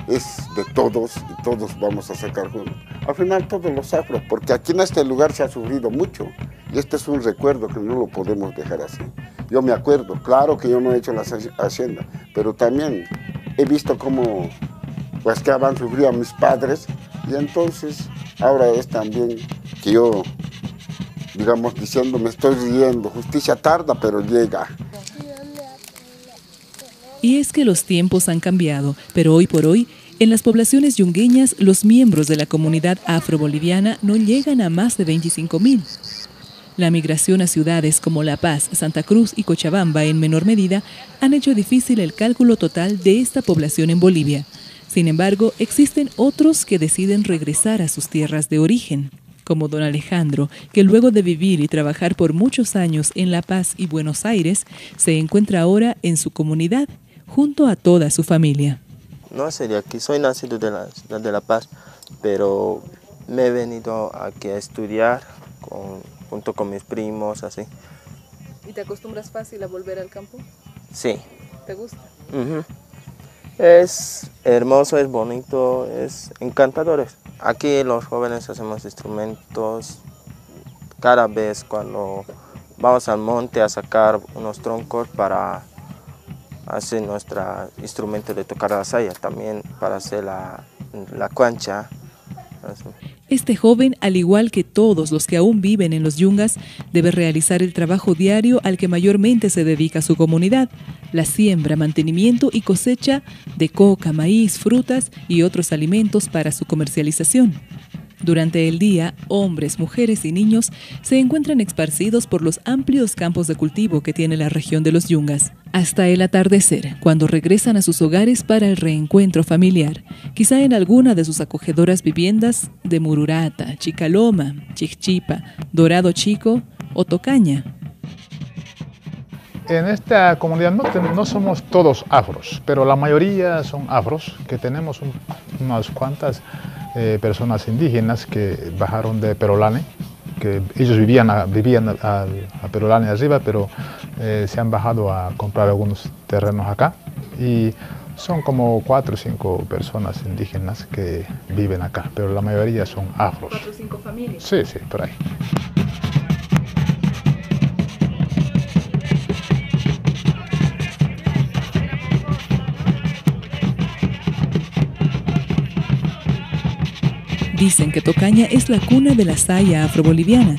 es de todos y todos vamos a sacar juntos. Al final todos los afros, porque aquí en este lugar se ha sufrido mucho y este es un recuerdo que no lo podemos dejar así. Yo me acuerdo, claro que yo no he hecho la hacienda, pero también he visto cómo pues que han sufrido a mis padres y entonces ahora es también que yo, digamos, diciendo, me estoy riendo, justicia tarda, pero llega. Y es que los tiempos han cambiado, pero hoy por hoy, en las poblaciones yungueñas, los miembros de la comunidad afroboliviana no llegan a más de 25 mil. La migración a ciudades como La Paz, Santa Cruz y Cochabamba en menor medida han hecho difícil el cálculo total de esta población en Bolivia. Sin embargo, existen otros que deciden regresar a sus tierras de origen, como don Alejandro, que luego de vivir y trabajar por muchos años en La Paz y Buenos Aires, se encuentra ahora en su comunidad, junto a toda su familia. No sería aquí, soy nacido de la de La Paz, pero me he venido aquí a estudiar junto con mis primos, así. ¿Y te acostumbras fácil a volver al campo? Sí. ¿Te gusta? Es hermoso, es bonito, es encantador. Aquí los jóvenes hacemos instrumentos cada vez cuando vamos al monte a sacar unos troncos para hacer nuestro instrumento de tocar la saya, también para hacer la, la cuancha. Este joven, al igual que todos los que aún viven en los yungas, debe realizar el trabajo diario al que mayormente se dedica su comunidad, la siembra, mantenimiento y cosecha de coca, maíz, frutas y otros alimentos para su comercialización. Durante el día, hombres, mujeres y niños se encuentran esparcidos por los amplios campos de cultivo que tiene la región de los Yungas, hasta el atardecer, cuando regresan a sus hogares para el reencuentro familiar, quizá en alguna de sus acogedoras viviendas de Mururata, Chicaloma, Chichipa, Dorado Chico o Tocaña. En esta comunidad no, somos todos afros, pero la mayoría son afros, que tenemos unas cuantas eh, personas indígenas que bajaron de Perolane, que ellos vivían a, vivían a, Perolane arriba, pero eh, se han bajado a comprar algunos terrenos acá. Y son como cuatro o cinco personas indígenas que viven acá, pero la mayoría son afros. ¿Cuatro o cinco familias? Sí, sí, por ahí. Dicen que Tocaña es la cuna de la saya afroboliviana.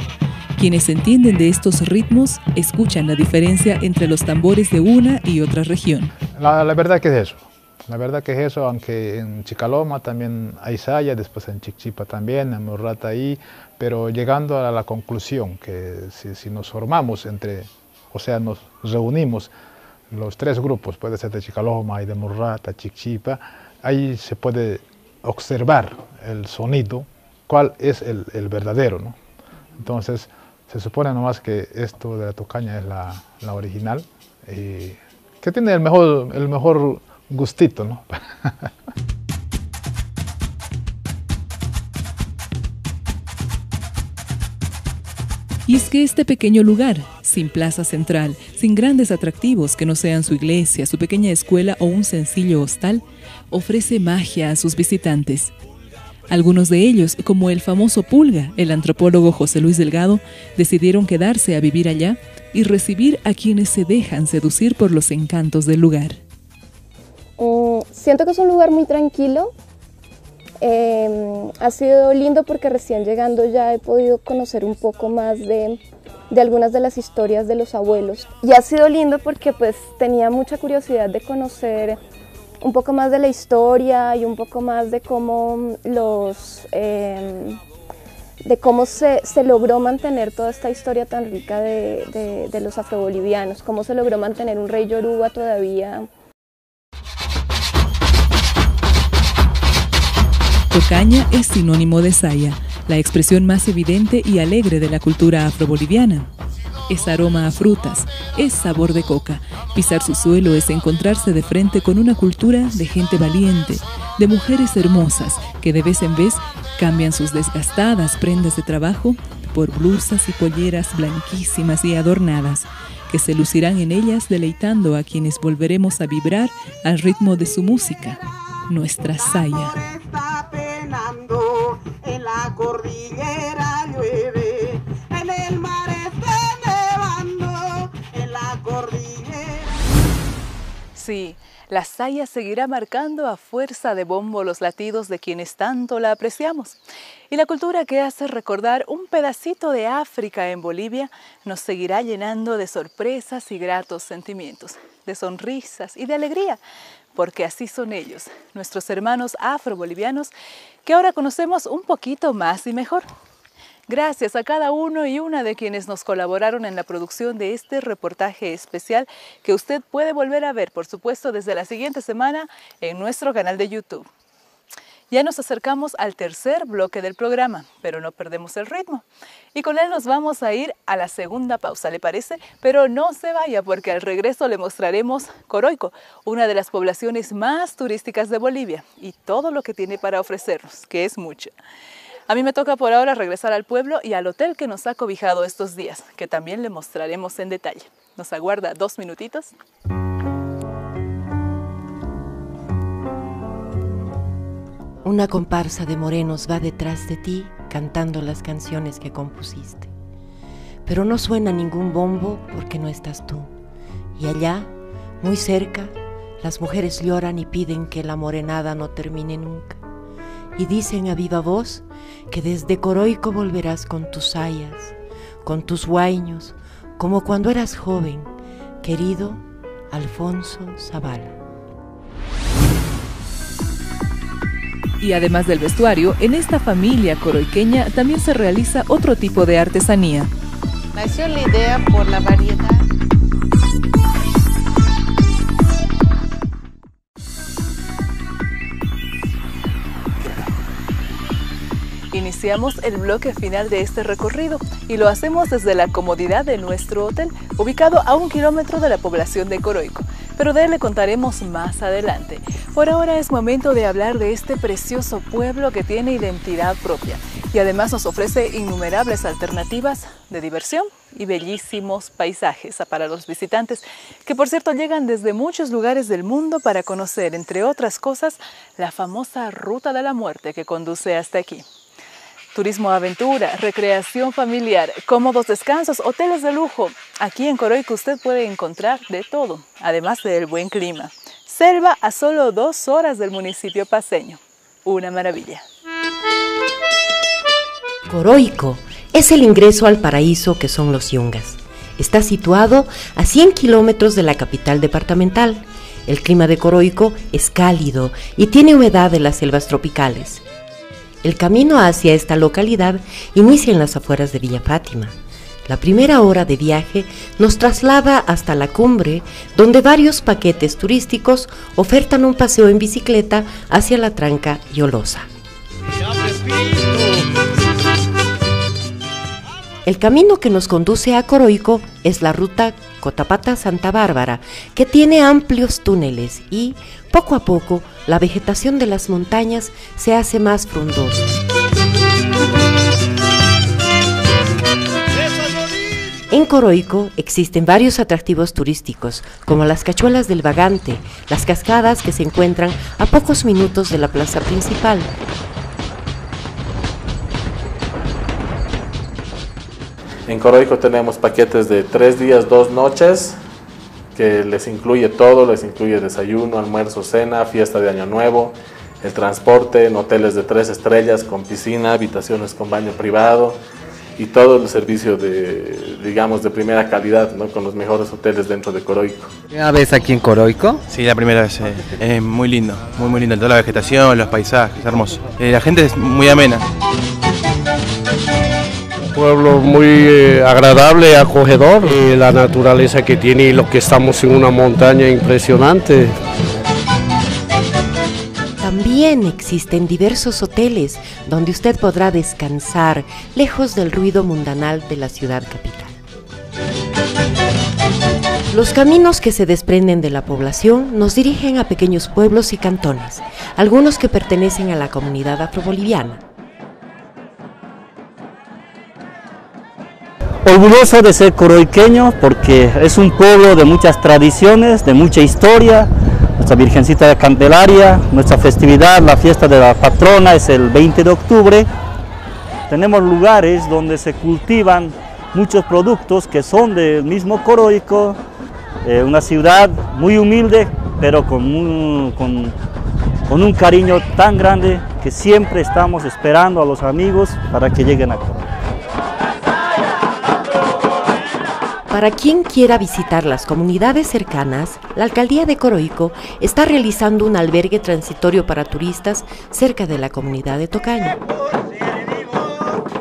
Quienes entienden de estos ritmos escuchan la diferencia entre los tambores de una y otra región. La, verdad que es eso. La verdad que es eso, aunque en Chicaloma también hay saya, después en Chichipa también, en Morrata ahí, pero llegando a la conclusión que si, si nos formamos entre, o sea, nos reunimos los tres grupos, puede ser de Chicaloma y de Morrata, Chichipa, ahí se puede observar el sonido, cuál es el, verdadero. ¿no? Entonces, se supone nomás que esto de la tocaña es la, original, y que tiene el mejor, el mejor gustito. ¿no? Y es que este pequeño lugar, sin plaza central, sin grandes atractivos que no sean su iglesia, su pequeña escuela o un sencillo hostal, ofrece magia a sus visitantes. Algunos de ellos, como el famoso Pulga, el antropólogo José Luis Delgado, decidieron quedarse a vivir allá y recibir a quienes se dejan seducir por los encantos del lugar. Mm, siento que es un lugar muy tranquilo. Em, ha sido lindo porque recién llegando ya he podido conocer un poco más de, de algunas de las historias de los abuelos. Y ha sido lindo porque pues tenía mucha curiosidad de conocer un poco más de la historia y un poco más de cómo los em, de cómo se, logró mantener toda esta historia tan rica de, de los afrobolivianos, cómo se logró mantener un rey yoruba todavía. Tocaña es sinónimo de saya, la expresión más evidente y alegre de la cultura afroboliviana. Es aroma a frutas, es sabor de coca. Pisar su suelo es encontrarse de frente con una cultura de gente valiente, de mujeres hermosas que de vez en vez cambian sus desgastadas prendas de trabajo por blusas y polleras blanquísimas y adornadas, que se lucirán en ellas deleitando a quienes volveremos a vibrar al ritmo de su música, nuestra saya. Sí, la saya seguirá marcando a fuerza de bombo los latidos de quienes tanto la apreciamos. Y la cultura que hace recordar un pedacito de África en Bolivia nos seguirá llenando de sorpresas y gratos sentimientos, de sonrisas y de alegría, porque así son ellos, nuestros hermanos afrobolivianos, que ahora conocemos un poquito más y mejor. Gracias a cada uno y una de quienes nos colaboraron en la producción de este reportaje especial que usted puede volver a ver, por supuesto, desde la siguiente semana en nuestro canal de YouTube. Ya nos acercamos al tercer bloque del programa, pero no perdemos el ritmo. Y con él nos vamos a ir a la segunda pausa, ¿le parece? Pero no se vaya porque al regreso le mostraremos Coroico, una de las poblaciones más turísticas de Bolivia y todo lo que tiene para ofrecernos, que es mucho. A mí me toca por ahora regresar al pueblo y al hotel que nos ha cobijado estos días, que también le mostraremos en detalle. Nos aguarda dos minutitos. Una comparsa de morenos va detrás de ti cantando las canciones que compusiste. Pero no suena ningún bombo porque no estás tú. Y allá, muy cerca, las mujeres lloran y piden que la morenada no termine nunca. Y dicen a viva voz que desde Coroico volverás con tus sayas, con tus guaiños, como cuando eras joven, querido Alfonso Zavala. Y además del vestuario, en esta familia coroiqueña también se realiza otro tipo de artesanía. Nació la idea por la variedad Iniciamos el bloque final de este recorrido y lo hacemos desde la comodidad de nuestro hotel, ubicado a un kilómetro de la población de Coroico, pero de él le contaremos más adelante. Por ahora es momento de hablar de este precioso pueblo que tiene identidad propia y además nos ofrece innumerables alternativas de diversión y bellísimos paisajes para los visitantes, que por cierto llegan desde muchos lugares del mundo para conocer, entre otras cosas, la famosa Ruta de la Muerte que conduce hasta aquí turismo aventura, recreación familiar, cómodos descansos, hoteles de lujo. Aquí en Coroico usted puede encontrar de todo, además del buen clima. Selva a solo dos horas del municipio paseño. Una maravilla. Coroico es el ingreso al paraíso que son los yungas. Está situado a 100 kilómetros de la capital departamental. El clima de Coroico es cálido y tiene humedad de las selvas tropicales. El camino hacia esta localidad inicia en las afueras de Villa Fátima. La primera hora de viaje nos traslada hasta la cumbre, donde varios paquetes turísticos ofertan un paseo en bicicleta hacia la tranca y Olosa. El camino que nos conduce a Coroico es la ruta Cotapata-Santa Bárbara, que tiene amplios túneles y, poco a poco, la vegetación de las montañas se hace más frondosa. En Coroico existen varios atractivos turísticos, como las cachuelas del Vagante, las cascadas que se encuentran a pocos minutos de la plaza principal, En Coroico tenemos paquetes de tres días, dos noches, que les incluye todo, les incluye desayuno, almuerzo, cena, fiesta de Año Nuevo, el transporte en hoteles de tres estrellas con piscina, habitaciones con baño privado y todo el servicio de, digamos, de primera calidad, ¿no? con los mejores hoteles dentro de Coroico. ¿Primera vez aquí en Coroico? Sí, la primera vez. Eh, es muy lindo, muy muy lindo. Toda la vegetación, los paisajes, hermoso. Eh, la gente es muy amena pueblo muy eh, agradable, acogedor, y la naturaleza que tiene y lo que estamos en una montaña impresionante. También existen diversos hoteles donde usted podrá descansar lejos del ruido mundanal de la ciudad capital. Los caminos que se desprenden de la población nos dirigen a pequeños pueblos y cantones, algunos que pertenecen a la comunidad afroboliviana. Orgulloso de ser coroiqueño porque es un pueblo de muchas tradiciones, de mucha historia. Nuestra Virgencita de Candelaria, nuestra festividad, la fiesta de la patrona es el 20 de octubre. Tenemos lugares donde se cultivan muchos productos que son del mismo Coroico, eh, una ciudad muy humilde, pero con un, cariño tan grande que siempre estamos esperando a los amigos para que lleguen a Coroico. Para quien quiera visitar las comunidades cercanas, la alcaldía de Coroico está realizando un albergue transitorio para turistas cerca de la comunidad de Tocaño.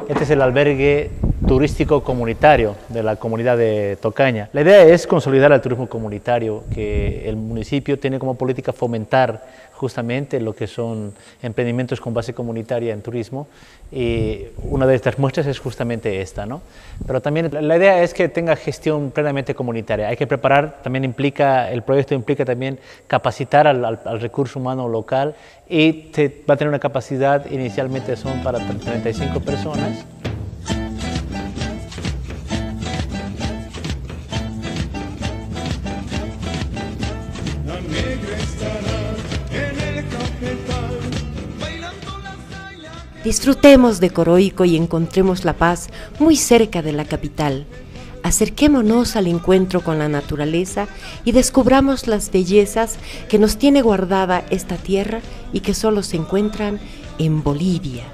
Este es el albergue turístico comunitario de la comunidad de Tocaña. La idea es consolidar el turismo comunitario, que el municipio tiene como política fomentar justamente lo que son emprendimientos con base comunitaria en turismo y una de estas muestras es justamente esta, ¿no? Pero también la idea es que tenga gestión plenamente comunitaria. Hay que preparar, también implica, el proyecto implica también capacitar al, recurso humano local y va a tener una capacidad, inicialmente son para 35 personas, Disfrutemos de Coroico y encontremos la paz muy cerca de la capital. Acerquémonos al encuentro con la naturaleza y descubramos las bellezas que nos tiene guardada esta tierra y que solo se encuentran en Bolivia.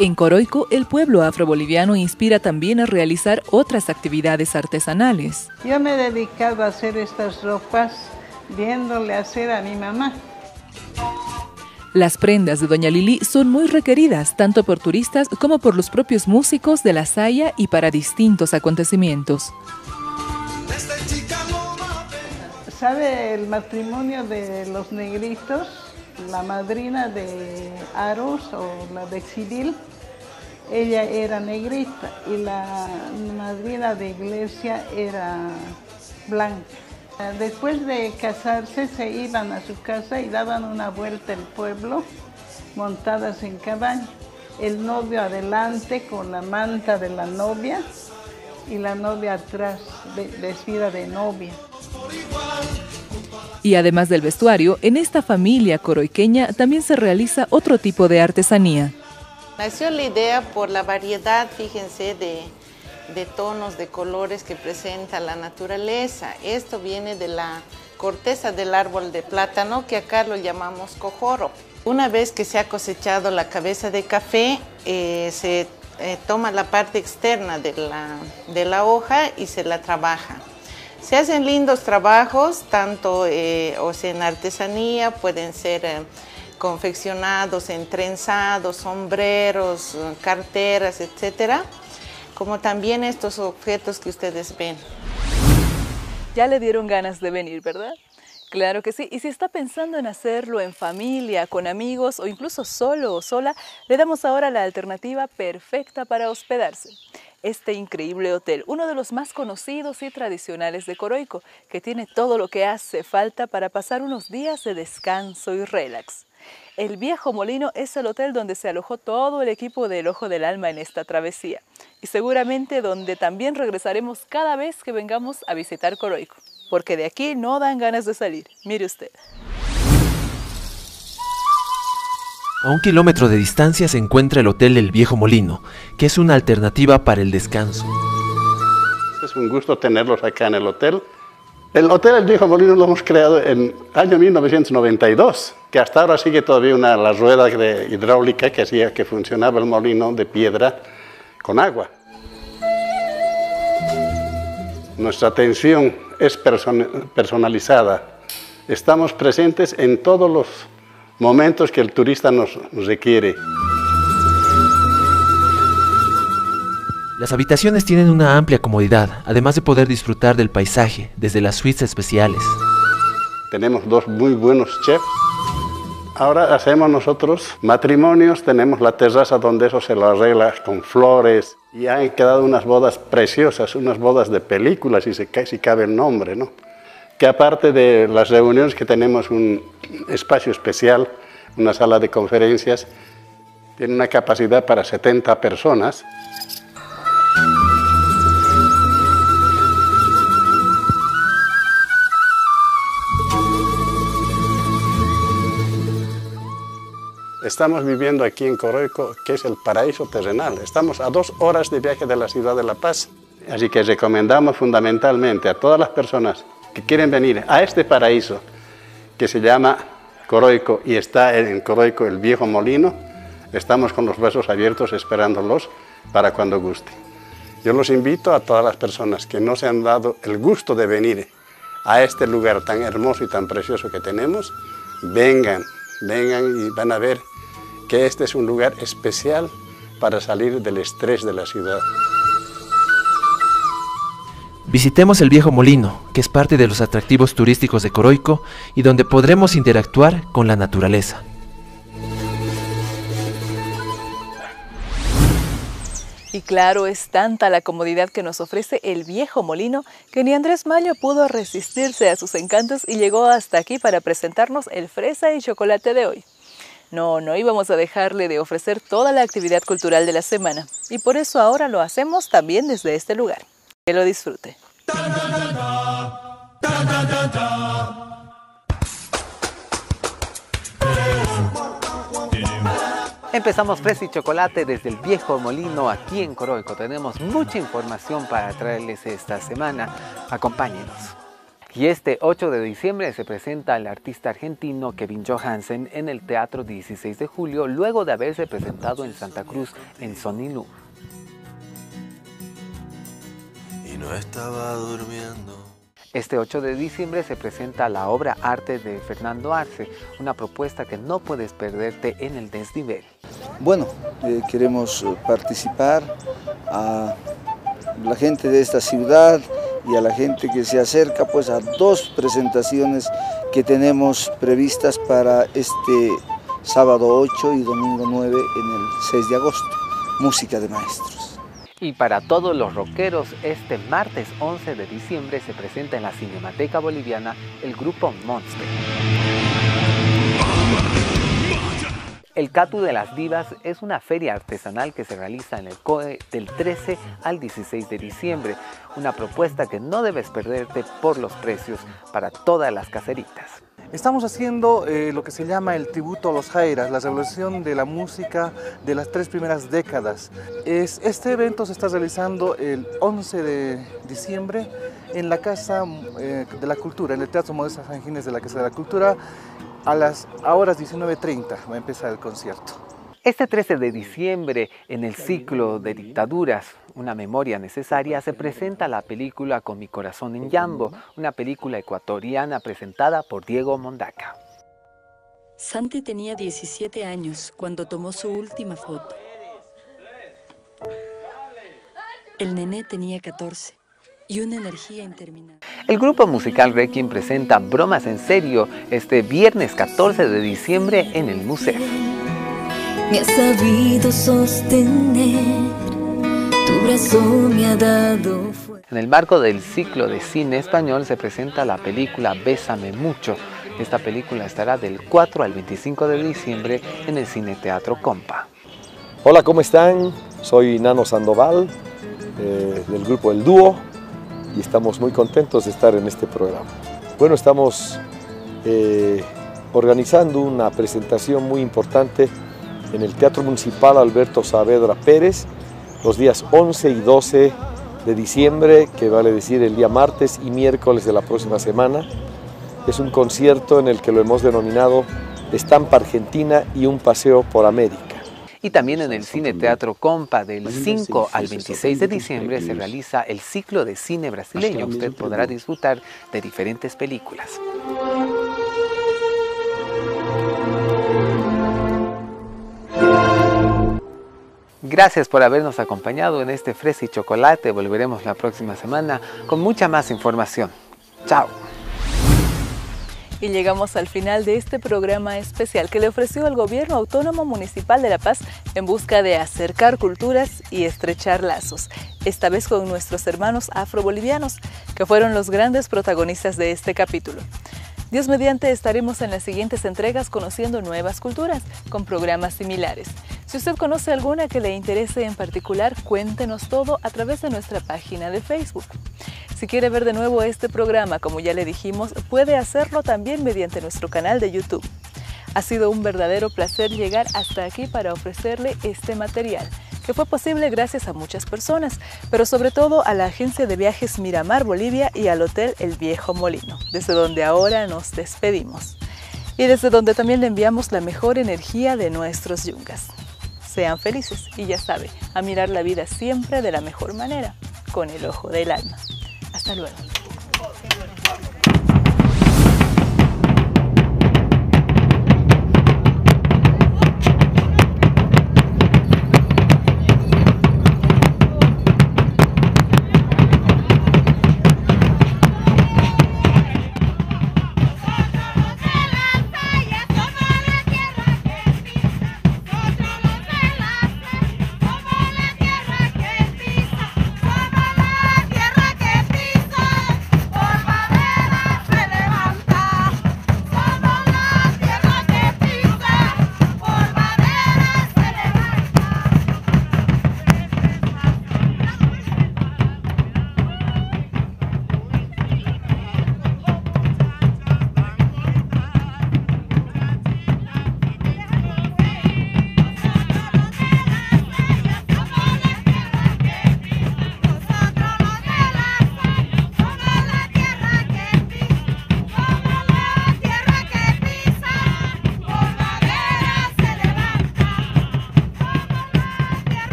En Coroico, el pueblo afroboliviano inspira también a realizar otras actividades artesanales. Yo me he dedicado a hacer estas ropas viéndole hacer a mi mamá. Las prendas de Doña Lili son muy requeridas tanto por turistas como por los propios músicos de la Saya y para distintos acontecimientos. ¿Sabe el matrimonio de los negritos? La madrina de Aros o la de Civil, ella era negrita y la madrina de iglesia era blanca. Después de casarse se iban a su casa y daban una vuelta al pueblo montadas en caballo. El novio adelante con la manta de la novia y la novia atrás vestida de novia. Y además del vestuario, en esta familia coroiqueña también se realiza otro tipo de artesanía. Nació la idea por la variedad, fíjense, de, tonos, de colores que presenta la naturaleza. Esto viene de la corteza del árbol de plátano, que acá lo llamamos cojoro. Una vez que se ha cosechado la cabeza de café, eh, se eh, toma la parte externa de la hoja y se la trabaja. Se hacen lindos trabajos, tanto eh, o sea, en artesanía, pueden ser eh, confeccionados en trenzados, sombreros, carteras, etcétera, como también estos objetos que ustedes ven. Ya le dieron ganas de venir, ¿verdad? Claro que sí, y si está pensando en hacerlo en familia, con amigos o incluso solo o sola, le damos ahora la alternativa perfecta para hospedarse este increíble hotel, uno de los más conocidos y tradicionales de Coroico, que tiene todo lo que hace falta para pasar unos días de descanso y relax. El Viejo Molino es el hotel donde se alojó todo el equipo del Ojo del Alma en esta travesía y seguramente donde también regresaremos cada vez que vengamos a visitar Coroico, porque de aquí no dan ganas de salir. Mire usted. A un kilómetro de distancia se encuentra el Hotel El Viejo Molino, que es una alternativa para el descanso. Es un gusto tenerlos acá en el hotel. El Hotel El Viejo Molino lo hemos creado en año 1992, que hasta ahora sigue todavía una, la rueda de hidráulica que hacía que funcionaba el molino de piedra con agua. Nuestra atención es person personalizada. Estamos presentes en todos los momentos que el turista nos, requiere. Las habitaciones tienen una amplia comodidad, además de poder disfrutar del paisaje desde las suites especiales. Tenemos dos muy buenos chefs. Ahora hacemos nosotros matrimonios, tenemos la terraza donde eso se lo arregla con flores y han quedado unas bodas preciosas, unas bodas de películas, si, se, si cabe el nombre, ¿no? Que aparte de las reuniones que tenemos un espacio especial, una sala de conferencias, tiene una capacidad para 70 personas. Estamos viviendo aquí en Coroico, que es el paraíso terrenal. Estamos a dos horas de viaje de la ciudad de La Paz. Así que recomendamos fundamentalmente a todas las personas que quieren venir a este paraíso, que se llama Coroico y está en Coroico el viejo molino, estamos con los brazos abiertos esperándolos para cuando guste. Yo los invito a todas las personas que no se han dado el gusto de venir a este lugar tan hermoso y tan precioso que tenemos, vengan, vengan y van a ver que este es un lugar especial para salir del estrés de la ciudad. Visitemos el viejo molino, que es parte de los atractivos turísticos de Coroico y donde podremos interactuar con la naturaleza. Y claro, es tanta la comodidad que nos ofrece el viejo molino que ni Andrés Mayo pudo resistirse a sus encantos y llegó hasta aquí para presentarnos el fresa y chocolate de hoy. No, no íbamos a dejarle de ofrecer toda la actividad cultural de la semana y por eso ahora lo hacemos también desde este lugar. Que lo disfrute. Empezamos Fresa y Chocolate desde el viejo molino aquí en Coroico. Tenemos mucha información para traerles esta semana. Acompáñenos. Y este 8 de diciembre se presenta el artista argentino Kevin Johansen en el Teatro 16 de Julio, luego de haberse presentado en Santa Cruz en Sonilú. No estaba durmiendo. Este 8 de diciembre se presenta la obra Arte de Fernando Arce, una propuesta que no puedes perderte en el desnivel. Bueno, eh, queremos eh, participar a la gente de esta ciudad, y a la gente que se acerca pues a dos presentaciones que tenemos previstas para este sábado 8 y domingo 9 en el 6 de agosto, música de maestros. Y para todos los rockeros, este martes 11 de diciembre se presenta en la Cinemateca Boliviana el grupo Monster. El Catu de las Divas es una feria artesanal que se realiza en el COE del 13 al 16 de diciembre, una propuesta que no debes perderte por los precios para todas las caseritas. Estamos haciendo eh, lo que se llama el tributo a los Jairas, la revolución de la música de las tres primeras décadas. Es, este evento se está realizando el 11 de diciembre en la Casa eh, de la Cultura, en el Teatro Modesta Fangines de la Casa de la Cultura, a las horas 19.30 va a empezar el concierto. Este 13 de diciembre, en el ciclo de dictaduras, una memoria necesaria, se presenta la película Con mi corazón en Yambo, una película ecuatoriana presentada por Diego Mondaca. Santi tenía 17 años cuando tomó su última foto. El nené tenía 14 y una energía interminable. El grupo musical Requiem presenta Bromas en Serio este viernes 14 de diciembre en el museo. Me ha sabido sostener, tu brazo me ha dado En el marco del ciclo de cine español se presenta la película Bésame Mucho. Esta película estará del 4 al 25 de diciembre en el Cine Teatro Compa. Hola, ¿cómo están? Soy Nano Sandoval, eh, del grupo El Dúo y estamos muy contentos de estar en este programa. Bueno, estamos eh, organizando una presentación muy importante en el Teatro Municipal Alberto Saavedra Pérez los días 11 y 12 de diciembre, que vale decir el día martes y miércoles de la próxima semana. Es un concierto en el que lo hemos denominado Estampa Argentina y un paseo por América. Y también en el Cine Teatro Compa del 5 al 26 de diciembre se realiza el ciclo de cine brasileño. Usted podrá disfrutar de diferentes películas. Gracias por habernos acompañado en este Fresa y Chocolate. Volveremos la próxima semana con mucha más información. Chao. Y llegamos al final de este programa especial que le ofreció el Gobierno Autónomo Municipal de La Paz en busca de acercar culturas y estrechar lazos, esta vez con nuestros hermanos afrobolivianos, que fueron los grandes protagonistas de este capítulo. Dios mediante estaremos en las siguientes entregas conociendo nuevas culturas con programas similares. Si usted conoce alguna que le interese en particular, cuéntenos todo a través de nuestra página de Facebook. Si quiere ver de nuevo este programa, como ya le dijimos, puede hacerlo también mediante nuestro canal de YouTube. Ha sido un verdadero placer llegar hasta aquí para ofrecerle este material fue posible gracias a muchas personas, pero sobre todo a la agencia de viajes Miramar Bolivia y al Hotel El Viejo Molino, desde donde ahora nos despedimos. Y desde donde también le enviamos la mejor energía de nuestros yungas. Sean felices y ya sabe, a mirar la vida siempre de la mejor manera, con el ojo del alma. Hasta luego.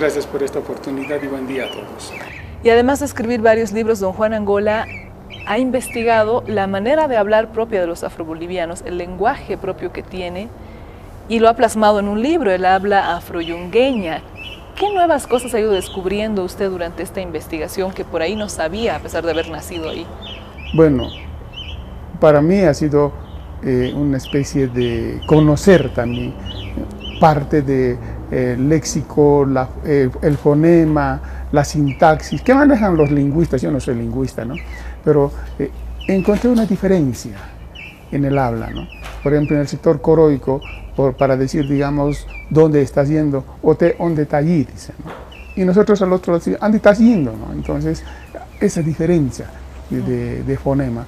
Gracias por esta oportunidad y buen día a todos. Y además de escribir varios libros, don Juan Angola ha investigado la manera de hablar propia de los afrobolivianos, el lenguaje propio que tiene, y lo ha plasmado en un libro, el habla afroyungueña. ¿Qué nuevas cosas ha ido descubriendo usted durante esta investigación que por ahí no sabía, a pesar de haber nacido ahí? Bueno, para mí ha sido eh, una especie de conocer también parte de el léxico, el, fonema, la sintaxis, que manejan los lingüistas, yo no soy lingüista, ¿no? pero eh, encontré una diferencia en el habla, ¿no? por ejemplo en el sector coroico, por, para decir, digamos, dónde estás yendo, o te, dónde está allí, dicen, y nosotros al otro lado, ¿dónde estás yendo? ¿no? Entonces, esa diferencia de, de fonema,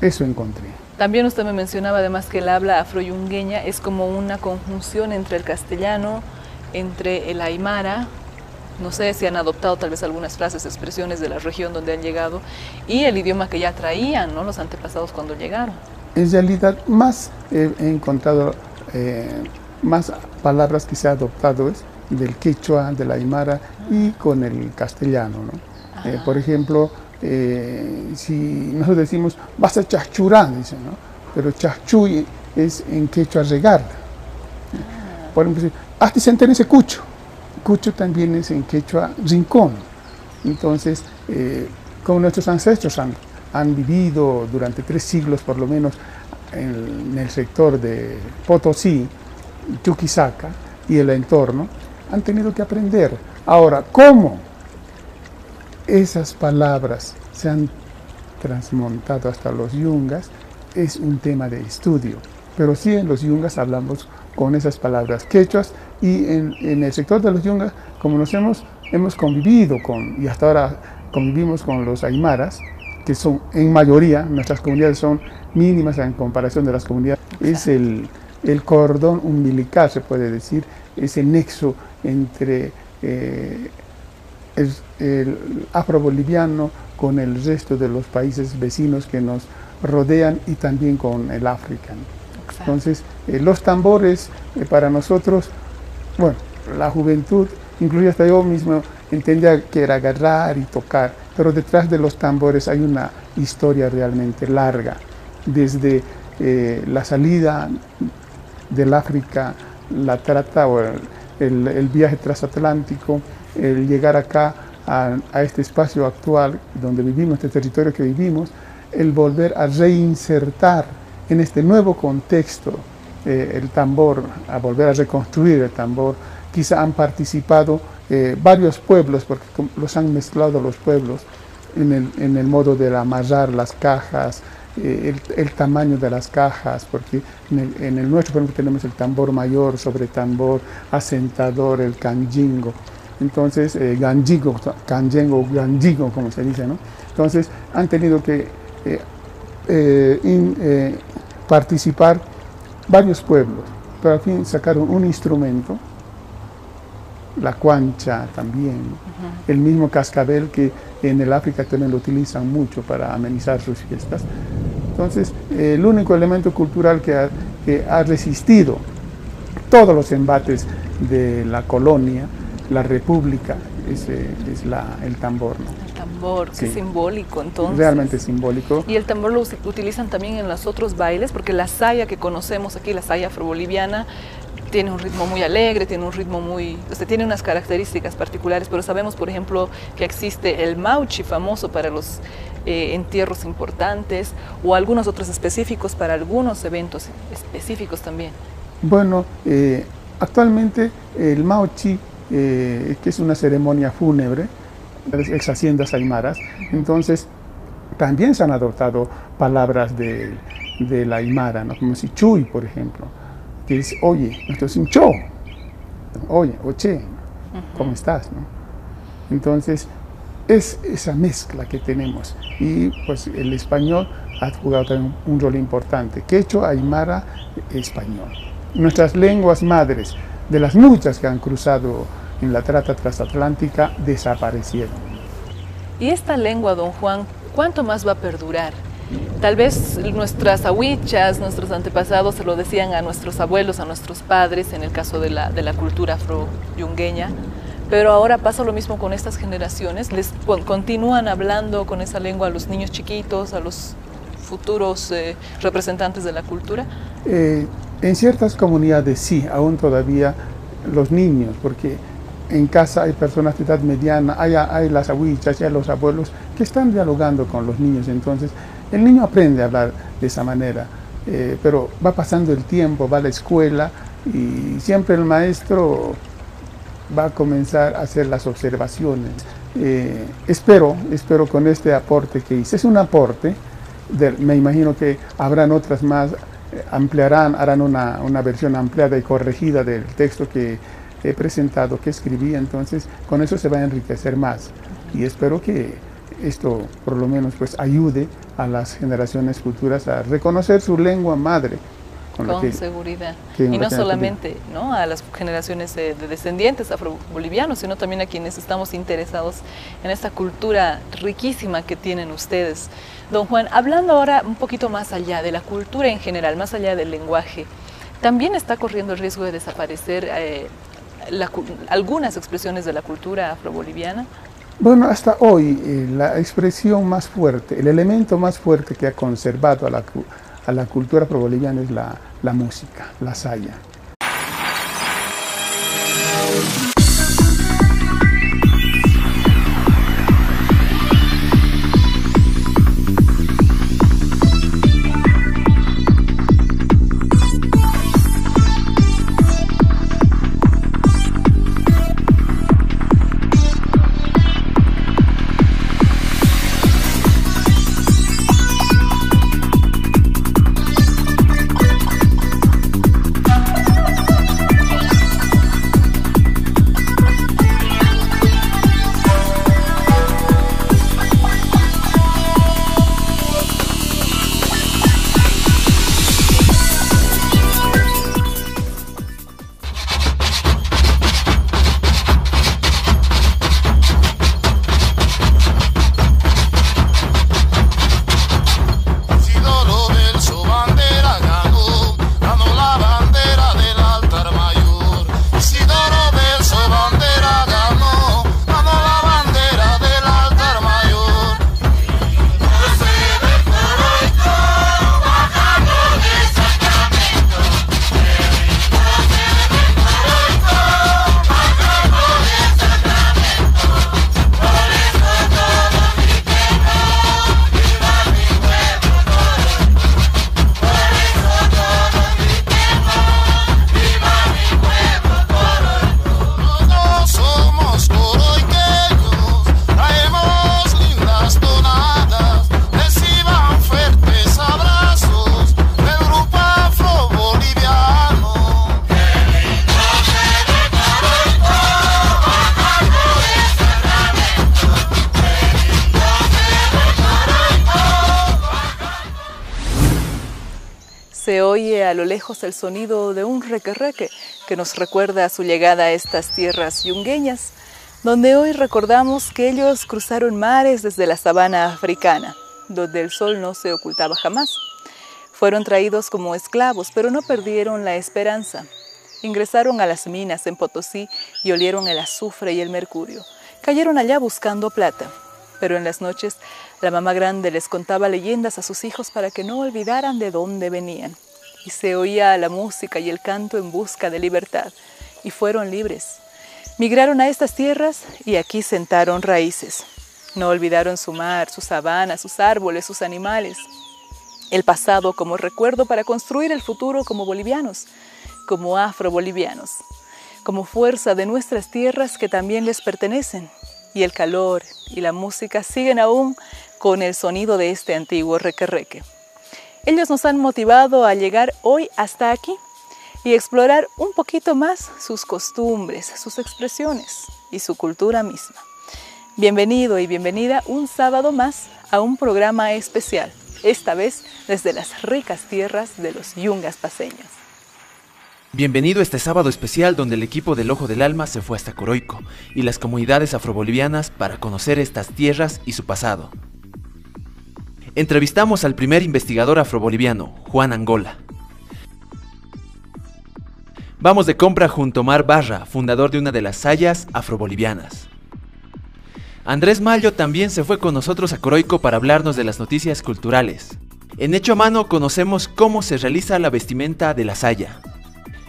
eso encontré. También usted me mencionaba además que el habla afroyungueña es como una conjunción entre el castellano, entre el aymara, no sé si han adoptado tal vez algunas frases, expresiones de la región donde han llegado, y el idioma que ya traían ¿no? los antepasados cuando llegaron. En realidad, más he encontrado eh, más palabras que se han adoptado es del quechua, del aymara y con el castellano. ¿no? Eh, por ejemplo, eh, si nosotros decimos vas a chachurán, dicen, ¿no? pero chachuy es en quechua regar. Por ejemplo, se ese cucho. Cucho también es en quechua rincón. Entonces, eh, como nuestros ancestros han, han, vivido durante tres siglos por lo menos en, el sector de Potosí, Chuquisaca y el entorno, han tenido que aprender. Ahora, ¿cómo esas palabras se han transmontado hasta los yungas? Es un tema de estudio. Pero sí en los yungas hablamos con esas palabras quechuas Y en, en, el sector de los yungas, como nos hemos, hemos convivido con, y hasta ahora convivimos con los aymaras, que son en mayoría, nuestras comunidades son mínimas en comparación de las comunidades, es el, el cordón umbilical, se puede decir, ese nexo entre eh, el, el afroboliviano con el resto de los países vecinos que nos rodean y también con el África. Entonces, eh, los tambores eh, para nosotros, bueno, la juventud, incluso hasta yo mismo entendía que era agarrar y tocar, pero detrás de los tambores hay una historia realmente larga, desde eh, la salida del África, la trata o el, viaje transatlántico, el llegar acá a, este espacio actual donde vivimos, este territorio que vivimos, el volver a reinsertar en este nuevo contexto eh, el tambor, a volver a reconstruir el tambor. Quizá han participado eh, varios pueblos, porque los han mezclado los pueblos en el, en el modo de amarrar las cajas, eh, el, tamaño de las cajas, porque en el, nuestro, por ejemplo, tenemos el tambor mayor sobre tambor, asentador, el canjingo. Entonces, eh, ganjigo, canjengo, ganjigo, como se dice, ¿no? Entonces, han tenido que participar varios pueblos, pero al fin sacaron un instrumento, la cuancha también, uh -huh. el mismo cascabel que en el África también lo utilizan mucho para amenizar sus fiestas. Entonces, el único elemento cultural que ha, que ha resistido todos los embates de la colonia, la república, es, es la, el tambor. ¿no? El tambor, sí. qué simbólico entonces. Realmente simbólico. Y el tambor lo utilizan también en los otros bailes, porque la saya que conocemos aquí, la saya afroboliviana, tiene un ritmo muy alegre, tiene un ritmo muy, o sea, tiene unas características particulares, pero sabemos, por ejemplo, que existe el mauchi famoso para los eh, entierros importantes o algunos otros específicos para algunos eventos específicos también. Bueno, eh, actualmente el mauchi, eh, que es una ceremonia fúnebre, ex haciendas aymaras, entonces también se han adoptado palabras de, de la aymara, ¿no? como si chuy, por ejemplo que dice, oye, esto es un show, oye, oche, ¿cómo estás? ¿no? Entonces, es esa mezcla que tenemos y pues el español ha jugado también un rol importante, quechua, aymara, español. Nuestras lenguas madres, de las muchas que han cruzado en la trata transatlántica, desaparecieron. ¿Y esta lengua, don Juan, cuánto más va a perdurar? Tal vez nuestras ahuichas, nuestros antepasados se lo decían a nuestros abuelos, a nuestros padres, en el caso de la, de la cultura afro-yungueña, pero ahora pasa lo mismo con estas generaciones, les continúan hablando con esa lengua a los niños chiquitos, a los futuros eh, representantes de la cultura. Eh, en ciertas comunidades sí, aún todavía los niños, porque en casa hay personas de edad mediana, hay, las abuichas, hay los abuelos que están dialogando con los niños, entonces el niño aprende a hablar de esa manera, eh, pero va pasando el tiempo, va a la escuela y siempre el maestro va a comenzar a hacer las observaciones. Eh, espero, espero con este aporte que hice, es un aporte, me imagino que habrán otras más, eh, ampliarán, harán una, una versión ampliada y corregida del texto que he presentado, que escribí, entonces con eso se va a enriquecer más y espero que esto por lo menos pues ayude a las generaciones futuras a reconocer su lengua madre. Con, con que, seguridad. Que y no solamente ¿no? a las generaciones de, de descendientes afrobolivianos, sino también a quienes estamos interesados en esta cultura riquísima que tienen ustedes. Don Juan, hablando ahora un poquito más allá de la cultura en general, más allá del lenguaje, también está corriendo el riesgo de desaparecer eh, la, algunas expresiones de la cultura afroboliviana. Bueno, hasta hoy eh, la expresión más fuerte, el elemento más fuerte que ha conservado a la, a la cultura pro-boliviana es la, la música, la saya. El sonido de un requerreque que nos recuerda a su llegada a estas tierras yungueñas, donde hoy recordamos que ellos cruzaron mares desde la sabana africana, donde el sol no se ocultaba jamás. Fueron traídos como esclavos, pero no perdieron la esperanza. Ingresaron a las minas en Potosí y olieron el azufre y el mercurio. Cayeron allá buscando plata, pero en las noches la mamá grande les contaba leyendas a sus hijos para que no olvidaran de dónde venían. Se oía la música y el canto en busca de libertad, y fueron libres. Migraron a estas tierras y aquí sentaron raíces. No olvidaron su mar, su sabana, sus árboles, sus animales. El pasado como recuerdo para construir el futuro como bolivianos, como afrobolivianos, como fuerza de nuestras tierras que también les pertenecen. Y el calor y la música siguen aún con el sonido de este antiguo requerreque. Ellos nos han motivado a llegar hoy hasta aquí y explorar un poquito más sus costumbres, sus expresiones y su cultura misma. Bienvenido y bienvenida un sábado más a un programa especial, esta vez desde las ricas tierras de los yungas paseños. Bienvenido a este sábado especial donde el equipo del Ojo del Alma se fue hasta Coroico y las comunidades afrobolivianas para conocer estas tierras y su pasado. Entrevistamos al primer investigador afroboliviano, Juan Angola. Vamos de compra junto a Mar Barra, fundador de una de las sayas afrobolivianas. Andrés Mayo también se fue con nosotros a Coroico para hablarnos de las noticias culturales. En Hecho a Mano conocemos cómo se realiza la vestimenta de la saya.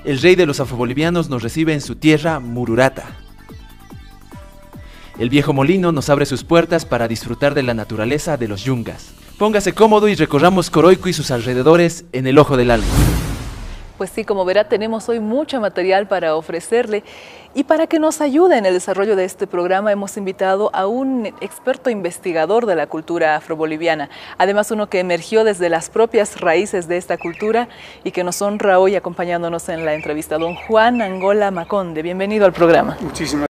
El rey de los afrobolivianos nos recibe en su tierra, Mururata. El viejo molino nos abre sus puertas para disfrutar de la naturaleza de los yungas. Póngase cómodo y recorramos Coroico y sus alrededores en el ojo del alma. Pues sí, como verá, tenemos hoy mucho material para ofrecerle y para que nos ayude en el desarrollo de este programa hemos invitado a un experto investigador de la cultura afroboliviana, además uno que emergió desde las propias raíces de esta cultura y que nos honra hoy acompañándonos en la entrevista, don Juan Angola Maconde. Bienvenido al programa. Muchísimas